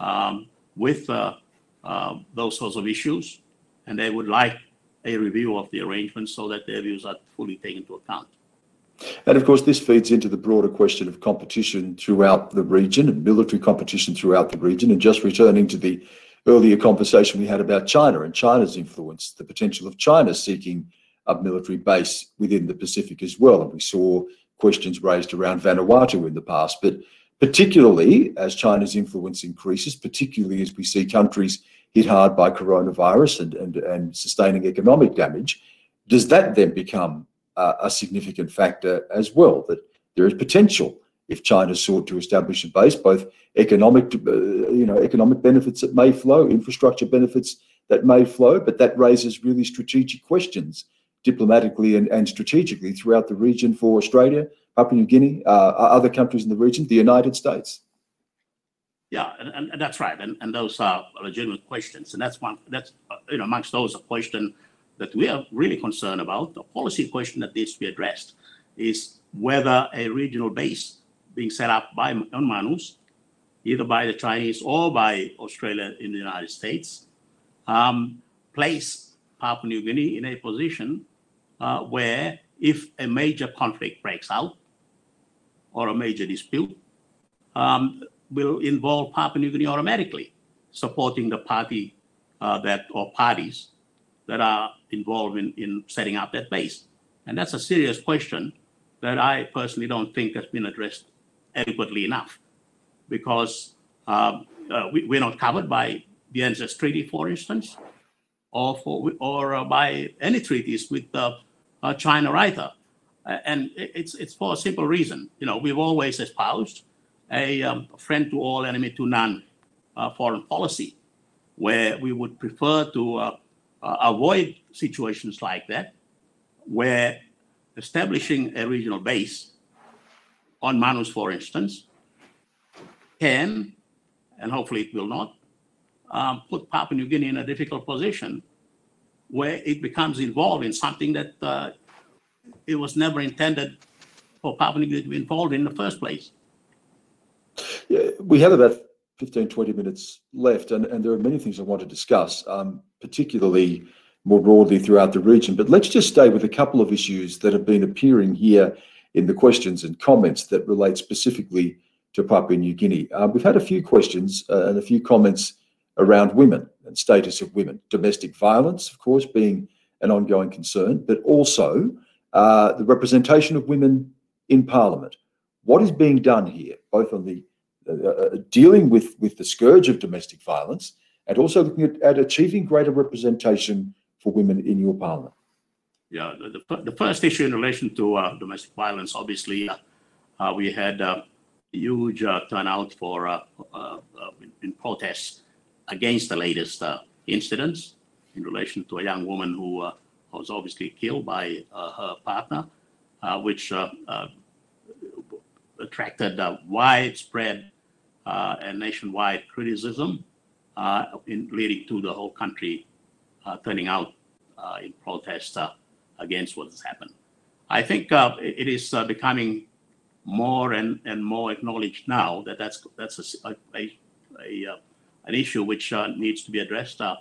um, with uh, uh, those sorts of issues. And they would like a review of the arrangements so that their views are fully taken into account. And of course, this feeds into the broader question of competition throughout the region and military competition throughout the region. And just returning to the earlier conversation we had about China and China's influence, the potential of China seeking a military base within the Pacific as well. And we saw questions raised around Vanuatu in the past. But particularly as China's influence increases, particularly as we see countries hit hard by coronavirus and, and, and sustaining economic damage, does that then become uh, a significant factor as well? That there is potential if China sought to establish a base, both economic, uh, you know, economic benefits that may flow, infrastructure benefits that may flow, but that raises really strategic questions diplomatically and, and strategically throughout the region for Australia, Papua New Guinea, uh, other countries in the region, the United States. Yeah, and, and, that's right, and, and those are legitimate questions, and that's one that's you know amongst those a question that we are really concerned about. the policy question that needs to be addressed is whether a regional base being set up by on Manus, either by the Chinese or by Australia in the United States, um, place Papua New Guinea in a position uh, where if a major conflict breaks out or a major dispute, um, will involve Papua New Guinea automatically, supporting the party uh, that or parties that are involved in, in setting up that base. And that's a serious question that I personally don't think has been addressed adequately enough because uh, uh, we, are not covered by the ANZUS Treaty, for instance, or, for, or uh, by any treaties with uh, China either. And it's, it's for a simple reason. You know, we've always espoused a um, friend to all, enemy to none uh, foreign policy, where we would prefer to uh, avoid situations like that, where establishing a regional base on Manus, for instance, can, and hopefully it will not, um, put Papua New Guinea in a difficult position where it becomes involved in something that uh, it was never intended for Papua New Guinea to be involved in, in the first place. Yeah, we have about 15, 20 minutes left, and, and there are many things I want to discuss, um, particularly more broadly throughout the region. But let's just stay with a couple of issues that have been appearing here in the questions and comments that relate specifically to Papua New Guinea. Uh, we've had a few questions uh, and a few comments around women and status of women, domestic violence, of course, being an ongoing concern, but also uh, the representation of women in Parliament. What is being done here, both on the uh, uh, dealing with, with the scourge of domestic violence and also looking at, at achieving greater representation for women in your parliament? Yeah, the, the, the first issue in relation to uh, domestic violence, obviously, uh, uh we had a huge uh, turnout for uh, uh, in, in, protests against the latest incidents in relation to a young woman who was obviously killed by her partner, which attracted widespread uh, and nationwide criticism uh, in leading to the whole country uh, turning out in protest against what has happened. I think it is becoming more and, and more acknowledged now that that's that's a, a, a, an issue which uh, needs to be addressed uh,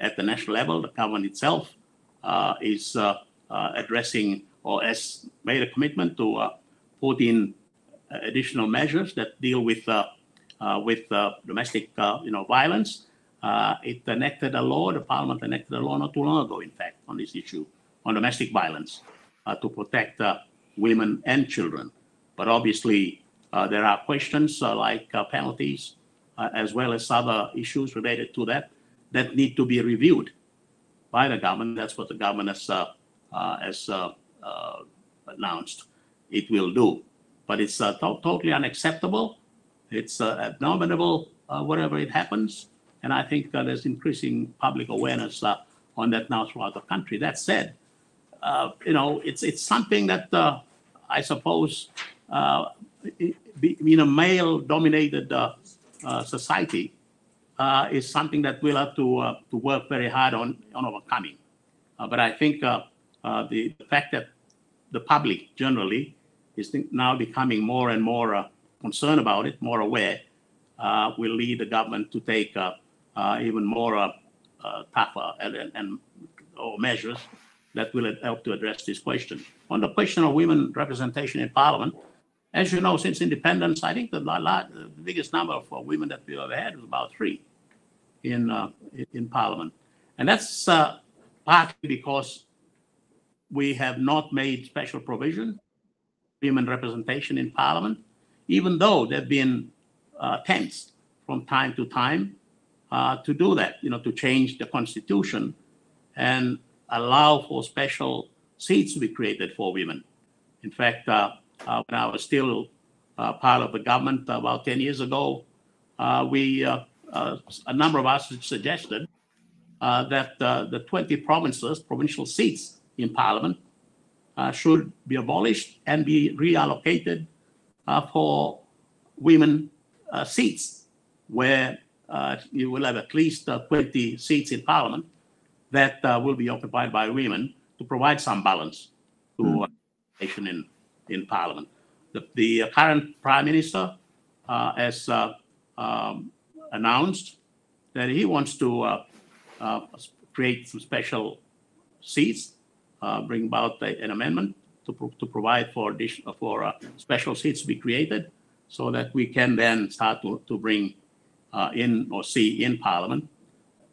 at the national level. The government itself uh, is addressing or has made a commitment to put in additional measures that deal with uh, Uh, with uh, domestic, uh, you know, violence. Uh, it enacted a law. The Parliament enacted a law not too long ago, in fact, on this issue on domestic violence uh, to protect women and children. But obviously, there are questions like penalties, as well as other issues related to that, that need to be reviewed by the government. That's what the government has, has announced it will do. But it's to- totally unacceptable it's uh, abominable uh, wherever it happens. And I think uh, there's increasing public awareness uh, on that now throughout the country. That said, uh, you know, it's it's something that uh, I suppose in a male-dominated society, is something that we'll have to to work very hard on on overcoming. But I think the, the, fact that the public generally is now becoming more and more concerned about it, more aware, uh, will lead the government to take uh, uh, even more tougher and, and or measures that will help to address this question. On the question of women representation in parliament, as you know, since independence, I think the, the biggest number of women that we've ever had was about three in uh, in Parliament, and that's uh, partly because we have not made special provision for women representation in Parliament, even though there have been uh, attempts from time to time uh, to do that, you know, to change the constitution and allow for special seats to be created for women. In fact, uh, uh, when I was still uh, part of the government about 10 years ago, we, a number of us suggested that the 20 provinces, provincial seats in parliament, should be abolished and be reallocated for women seats, where you will have at least 20 seats in parliament that will be occupied by women to provide some balance to mm. nation in in Parliament. The, the current Prime Minister uh, has uh, um, announced that he wants to uh, uh create some special seats, uh, bring about a, an amendment to, pro- to provide for for uh, special seats to be created, so that we can then start to, to bring in or see in Parliament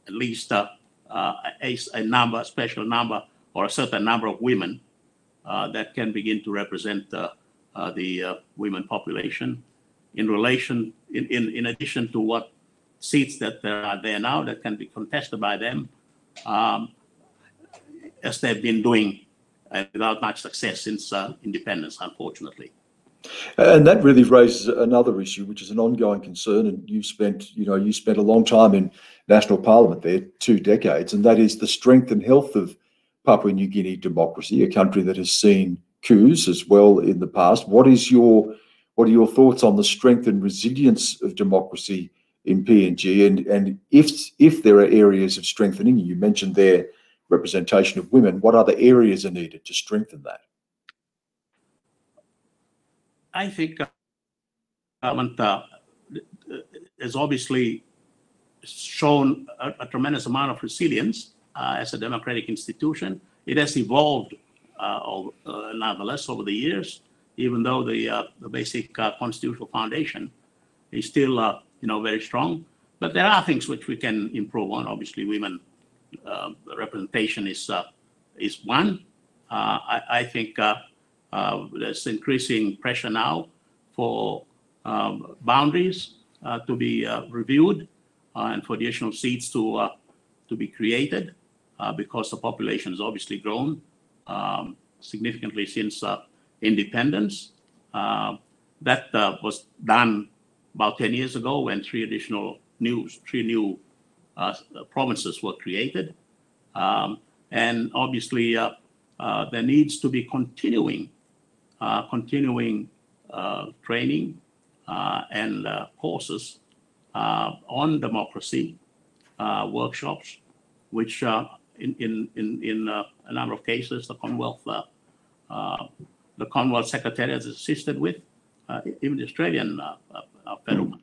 at least a, a number, a special number, or a certain number of women uh, that can begin to represent uh, uh, the women population in relation, in, in, in addition to what seats that there are there now that can be contested by them, um, as they've been doing uh, without much success since uh, independence, unfortunately. And that really raises another issue, which is an ongoing concern. And you've spent, you know, you spent a long time in national parliament there, two decades, and that is the strength and health of Papua New Guinea democracy, a country that has seen coups as well in the past. What is your what are your thoughts on the strength and resilience of democracy in PNG? And and if if there are areas of strengthening, you mentioned their representation of women. What other areas are needed to strengthen that? I think uh, uh, has obviously shown a, a tremendous amount of resilience uh, as a democratic institution. It has evolved uh, uh, nonetheless over the years, even though the, the basic constitutional foundation is still you know, very strong. But there are things which we can improve on. Obviously, women representation is, is one. I, I, think there's increasing pressure now for um, boundaries uh, to be uh, reviewed uh, and for additional seats to to be created uh, because the population has obviously grown um, significantly since uh, independence. Uh, that uh, was done about 10 years ago when three additional new, three new uh, Uh, provinces were created. Um, and obviously, uh, uh there needs to be continuing, uh, continuing training and courses on democracy workshops, which in in in, in uh, a number of cases, the Commonwealth uh, uh, the Commonwealth Secretariat has assisted with, even the Australian federal.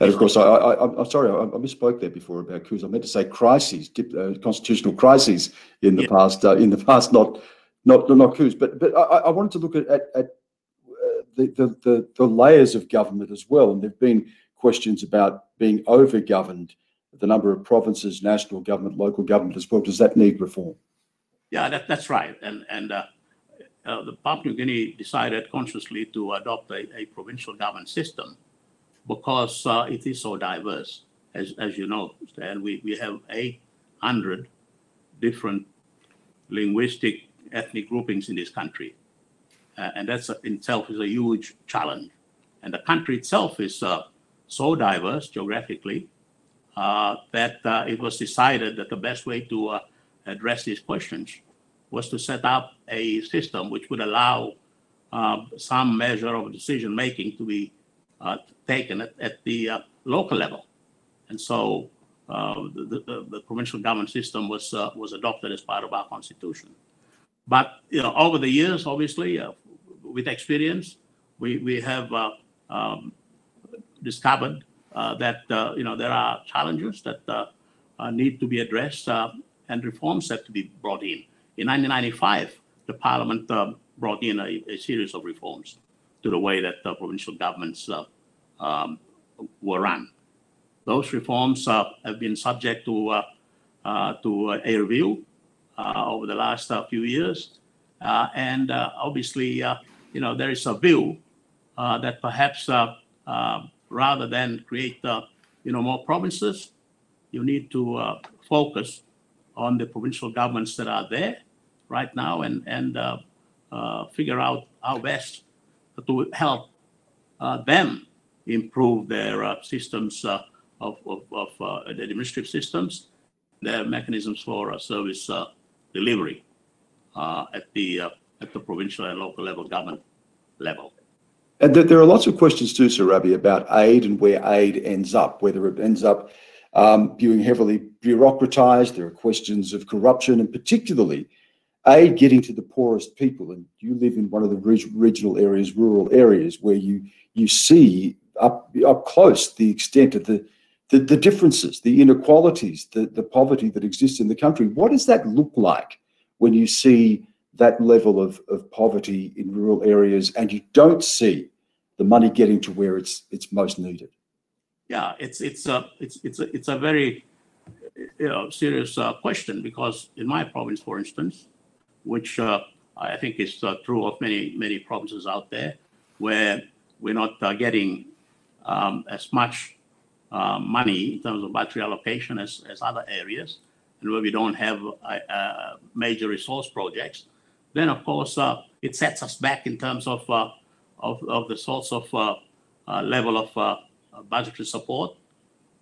And of course, I, I, am sorry, I, I, misspoke there before about coups. I meant to say crises, uh, constitutional crises in the yeah. past. Uh, in the past, not not not coups. But but I, I wanted to look at at, at uh, the, the, the the layers of government as well. And there've been questions about being over governed the number of provinces, national government, local government as well. Does that need reform? Yeah, that, that's right. And and uh, uh, the Papua New Guinea decided consciously to adopt a, a provincial government system because uh, it is so diverse, as, as you know. And we, we have 800 different linguistic ethnic groupings in this country. Uh, and that's in itself is a huge challenge. And the country itself is uh, so diverse geographically uh, that uh, it was decided that the best way to uh, address these questions was to set up a system which would allow some measure of decision making to be taken at, at the local level. and so uh, the, the, the, provincial government system was uh, was adopted as part of our constitution. But you know, over the years, obviously, uh, with experience, we we have uh, um, discovered uh, that uh, you know there are challenges that need to be addressed and reforms have to be brought in. In 1995, the Parliament brought in a, a, series of reforms to the way that the provincial governments um, were run. Those reforms uh, have been subject to uh, uh, to a review over the last few years, and obviously, you know, there is a view that perhaps rather than create you know more provinces, you need to focus on the provincial governments that are there right now and and uh, uh, figure out how best to help uh, them improve their systems of, of, of uh, the administrative systems, their mechanisms for uh, service uh, delivery at the at the provincial and local level government level. And there are lots of questions too, Sir Rabbie, about aid and where aid ends up, whether it ends up um, being heavily bureaucratized. There are questions of corruption and particularly aid getting to the poorest people. And you live in one of the regional areas, rural areas, where you you see up up close the extent of the the, the differences, the inequalities, the, the poverty that exists in the country. What does that look like when you see that level of, of poverty in rural areas and you don't see the money getting to where it's it's most needed? Yeah, it's it's a it's it's a, it's a very you know serious uh, question because in my province, for instance, which uh, I think is uh, true of many many provinces out there, where we're not uh, getting um, as much uh, money in terms of battery allocation as, as other areas, and where we don't have uh, uh, major resource projects, then of course uh, it sets us back in terms of uh, of, of the sorts of level of budgetary support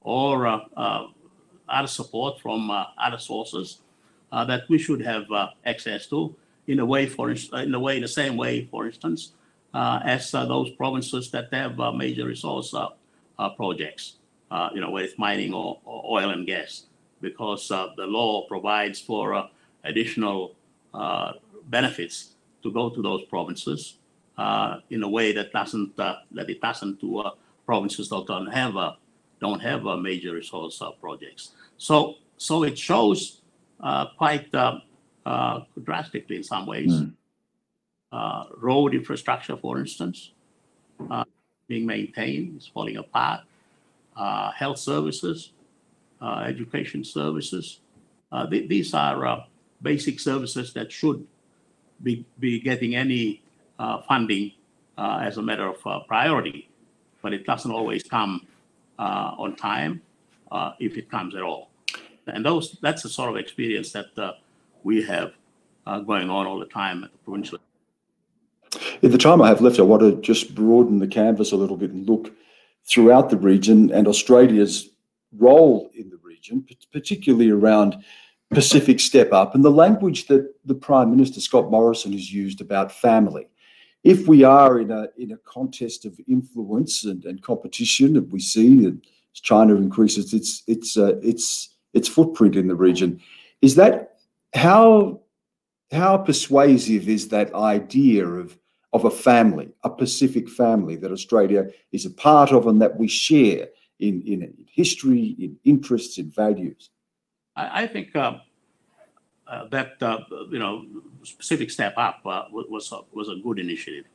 or other support from other sources that we should have access to in a way, for in a way, in the same way, for instance, as those provinces that have major resource projects uh, you know, whether it's mining or, or oil and gas, because uh, the law provides for uh, additional uh, benefits to go to those provinces uh, in a way that doesn't uh, that it doesn't to provinces that don't have a don't have a major resource projects. So so it shows quite drastically in some ways. Mm. Uh, road infrastructure, for instance, uh, being maintained is falling apart uh, health services, uh, education services. Uh, th- these are uh, basic services that should be, be getting any funding as a matter of priority, but it doesn't always come on time if it comes at all. And those that's the sort of experience that we have going on all the time at the provincial in the time I have left, I want to just broaden the canvas a little bit and look throughout the region and Australia's role in the region, particularly around Pacific Step Up and the language that the Prime Minister Scott Morrison has used about family. If we are in a in a contest of influence and, and competition, and we see that China increases its its uh, its its footprint in the region, is that how how persuasive is that idea of of a family, a Pacific family that Australia is a part of and that we share in, in history, in interests, in values? I, I think uh, uh, that uh, you know Pacific Step Up uh, was a, was a good initiative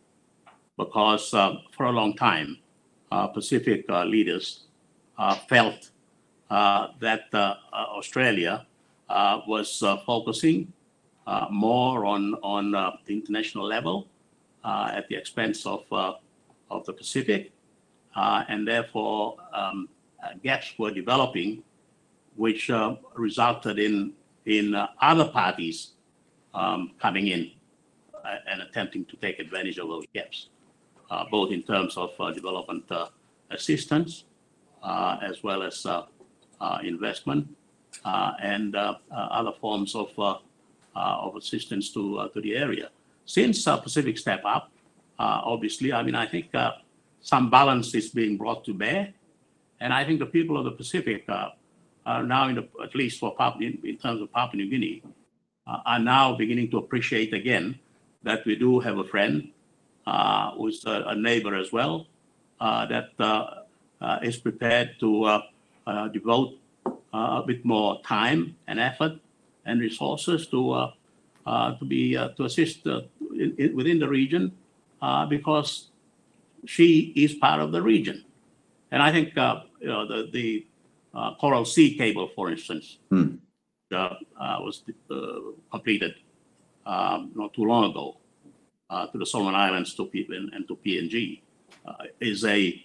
because uh, for a long time uh, Pacific leaders felt that Australia was focusing Uh, more on on uh, the international level uh, at the expense of, uh, of the Pacific. Uh, and therefore, um, uh, gaps were developing, which resulted in, in other parties um, coming in and attempting to take advantage of those gaps, both in terms of development assistance as well as investment and other forms of, of assistance to, to the area. Since uh, Pacific Step Up, uh, obviously, I mean, I think uh, some balance is being brought to bear. And I think the people of the Pacific uh, are now, in the, at least for Papua, in, in, terms of Papua New Guinea, uh, are now beginning to appreciate again that we do have a friend uh, who's a, a, neighbor as well uh, that uh, uh, is prepared to devote a bit more time and effort and resources to uh, uh, to be uh, to assist in, in, within the region because she is part of the region. And I think uh, you know the the uh, Coral Sea cable, for instance, hmm. uh, was completed um, not too long ago to the Solomon Islands to P- and, and to PNG, is a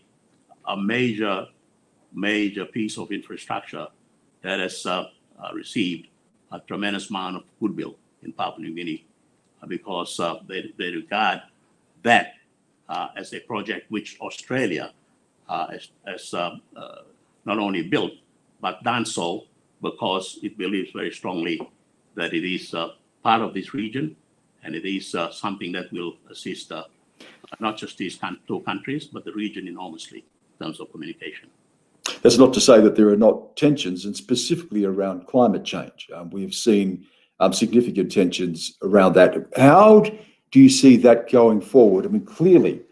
a major major piece of infrastructure that has received a tremendous amount of goodwill in Papua New Guinea because uh, they, they regard that uh, as a project which Australia uh, has, has uh, not only built, but done so because it believes very strongly that it is part of this region and it is something that will assist not just these two countries, but the region enormously in terms of communication. That's not to say that there are not tensions, and specifically around climate change. Um, we have seen um, significant tensions around that. How do you see that going forward? I mean, clearly,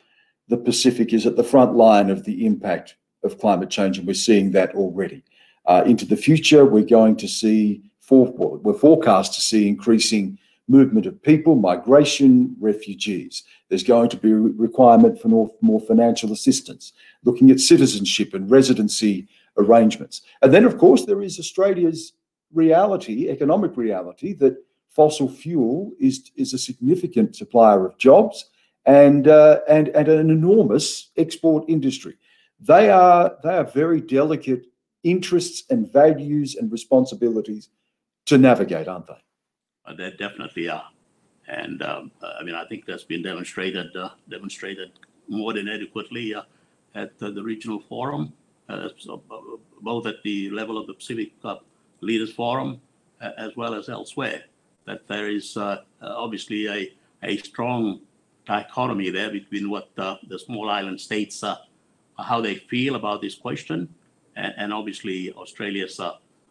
the Pacific is at the front line of the impact of climate change, and we're seeing that already. Uh, into the future, we're going to see, for, we're forecast to see increasing movement of people, migration, refugees. There's going to be a requirement for more, financial assistance, looking at citizenship and residency arrangements. And then, of course, there is Australia's reality, economic reality, that fossil fuel is, is a significant supplier of jobs and, uh, and, and an enormous export industry. They are, they are very delicate interests and values and responsibilities to navigate, aren't they? They definitely are. And um, I mean, I think that's been demonstrated uh, demonstrated more than adequately uh, at the regional forum, uh, so, uh, both at the level of the Pacific Leaders Forum as well as elsewhere that there is uh, uh, obviously a, a strong dichotomy there between what uh, the small island states, how they feel about this question, and, and obviously Australia's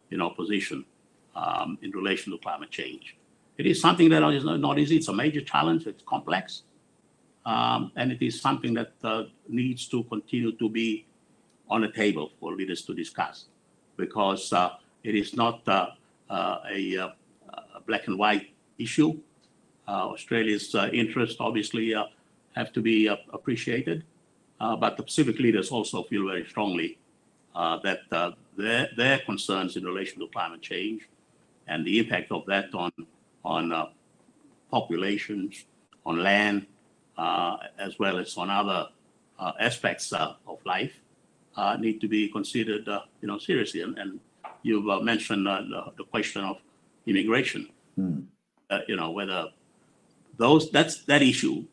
you know, position um, in relation to climate change. It is something that is not easy. It's a major challenge. It's complex. Um, and it is something that uh, needs to continue to be on the table for leaders to discuss because uh, it is not uh, a black and white issue. Uh, Australia's uh, interests obviously uh, have to be appreciated, but the Pacific leaders also feel very strongly that their, their concerns in relation to climate change and the impact of that on on uh, populations, on land, uh, as well as on other uh, aspects of life, need to be considered, you know, seriously. And, and you've mentioned the, the, question of immigration. Uh, you know, whether those that's that issue,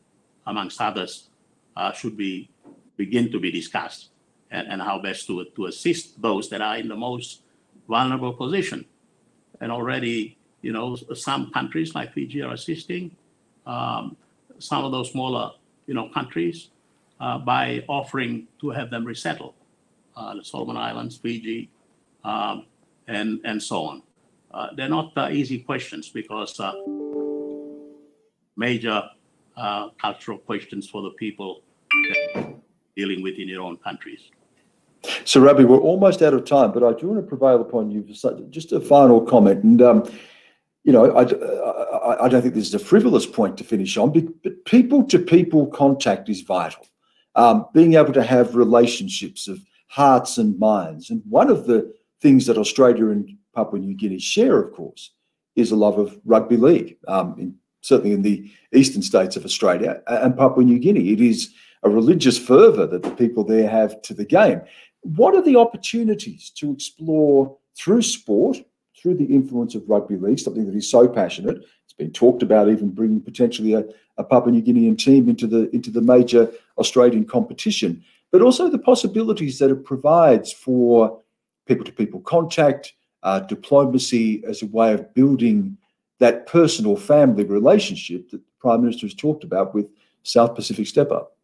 amongst others, uh, should be begin to be discussed, and, and how best to to assist those that are in the most vulnerable position. And already, you know, some countries like Fiji are assisting. Um, some of those smaller, you know, countries uh, by offering to have them resettle, uh, the Solomon Islands, Fiji, um, and and so on. Uh, they're not uh, easy questions because uh, major cultural questions for the people dealing with in your own countries. So, Rabbie, we're almost out of time, but I do want to prevail upon you for just a final comment. And, um, you know, I, I, I, don't think this is a frivolous point to finish on, but people to people contact is vital. Um, being able to have relationships of hearts and minds. And one of the things that Australia and Papua New Guinea share, of course, is a love of rugby league, um, in, certainly in the eastern states of Australia and Papua New Guinea. It is a religious fervour that the people there have to the game. What are the opportunities to explore through sport, through the influence of rugby league, something that is so passionate? It's been talked about even bringing potentially a, a Papua New Guinean team into the into the major Australian competition, but also the possibilities that it provides for people to people contact, uh, diplomacy as a way of building that personal family relationship that the Prime Minister has talked about with South Pacific Step Up.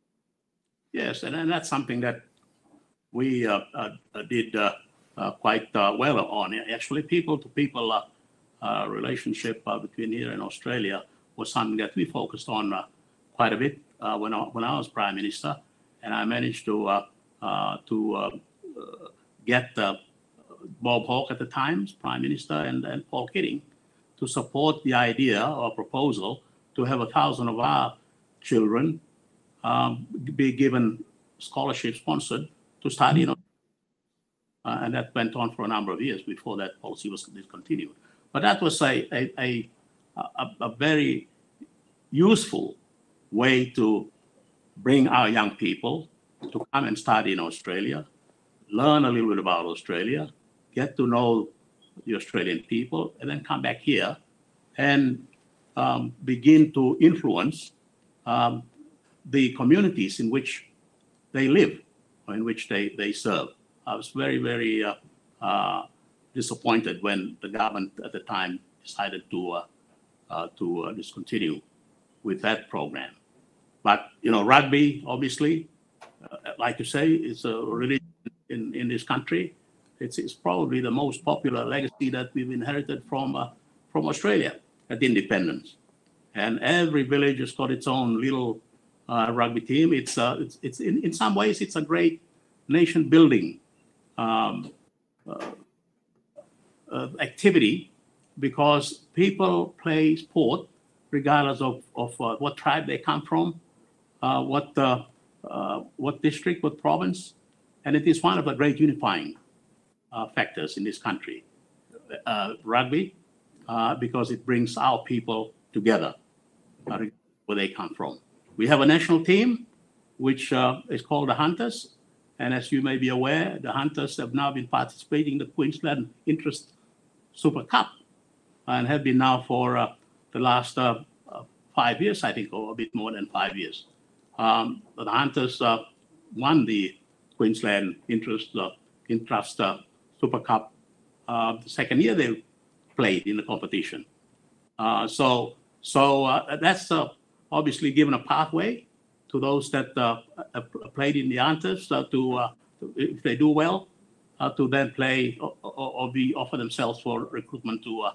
Yes, and, and that's something that we uh, uh, did uh, quite uh, well on. Actually, people to people uh, uh, relationship uh, between here and Australia was something that we focused on uh, quite a bit uh, when, I, when I was prime minister, and I managed to uh, uh, to uh, uh, get uh, Bob Hawke at the time, prime minister and, and Paul Keating to support the idea or proposal to have a thousand of our children um, be given scholarship sponsored to study in uh, and that went on for a number of years before that policy was discontinued. But that was a, a, a, a, a very useful way to bring our young people to come and study in Australia, learn a little bit about Australia, get to know the Australian people, and then come back here and um, begin to influence um, the communities in which they live or in which they, they serve. I was very, very uh, uh, disappointed when the government at the time decided to uh, to discontinue with that program. But you know, rugby, obviously, like you say, is a religion in, in this country. It's, it's probably the most popular legacy that we've inherited from from Australia at independence. And every village has got its own little uh, rugby team. It's uh, it's, it's in, in some ways it's a great nation building um, uh, uh, activity because people play sport regardless of, of uh, what tribe they come from, uh, what, uh, uh, what district, what province. And it is one of the great unifying factors in this country. Rugby, because it brings our people together where they come from. We have a national team, which is called the Hunters. And as you may be aware, the Hunters have now been participating in the Queensland Intrust Super Cup and have been now for uh, the last uh, uh, five years, I think, or a bit more than five years. Um, the Hunters uh, won the Queensland Intrust uh, Intrust uh, Super Cup uh, the second year they played in the competition. So so that's obviously given a pathway to those that uh, played in the Hunters uh, to, uh, if they do well, to then play or, or, be offer themselves for recruitment to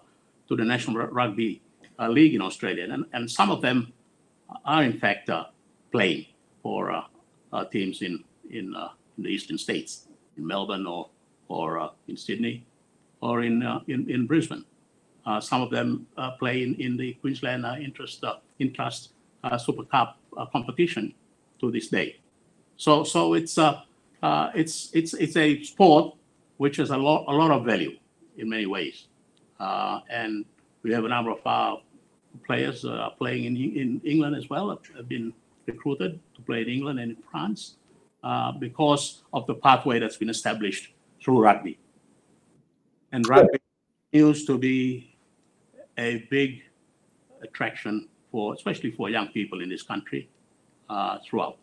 to the National Rugby League in Australia, and and some of them are in fact playing for teams in in, in the eastern states, in Melbourne or or in Sydney, or in in, in Brisbane. Uh, some of them uh, play in, in the Queensland uh, Intrust Intrust Super Cup competition to this day. So so it's uh, uh, it's it's it's a sport which has a lot a lot of value in many ways, uh, and we have a number of our players uh, playing in in England as well. Have, been recruited to play in England and in France uh, because of the pathway that's been established through rugby. And rugby continues to be a big attraction for, especially for young people in this country uh, throughout.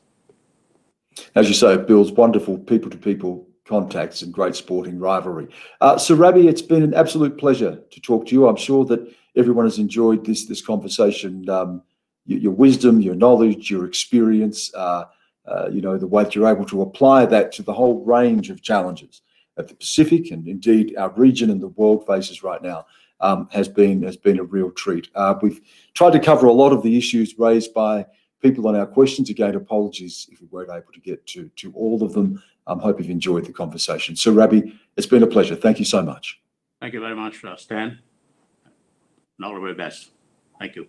As you say, it builds wonderful people to people contacts and great sporting rivalry. Uh, so, Rabbie, it's been an absolute pleasure to talk to you. I'm sure that everyone has enjoyed this this conversation. Um, your, your wisdom, your knowledge, your experience, uh, uh, you know, the way that you're able to apply that to the whole range of challenges that the Pacific and indeed our region and the world faces right now um, has been has been a real treat. Uh, we've tried to cover a lot of the issues raised by people on our questions. Again, apologies if we weren't able to get to to all of them. I um, hope you've enjoyed the conversation. So, Rabbie, it's been a pleasure. Thank you so much. Thank you very much, uh, Stan. And all the very best. Thank you.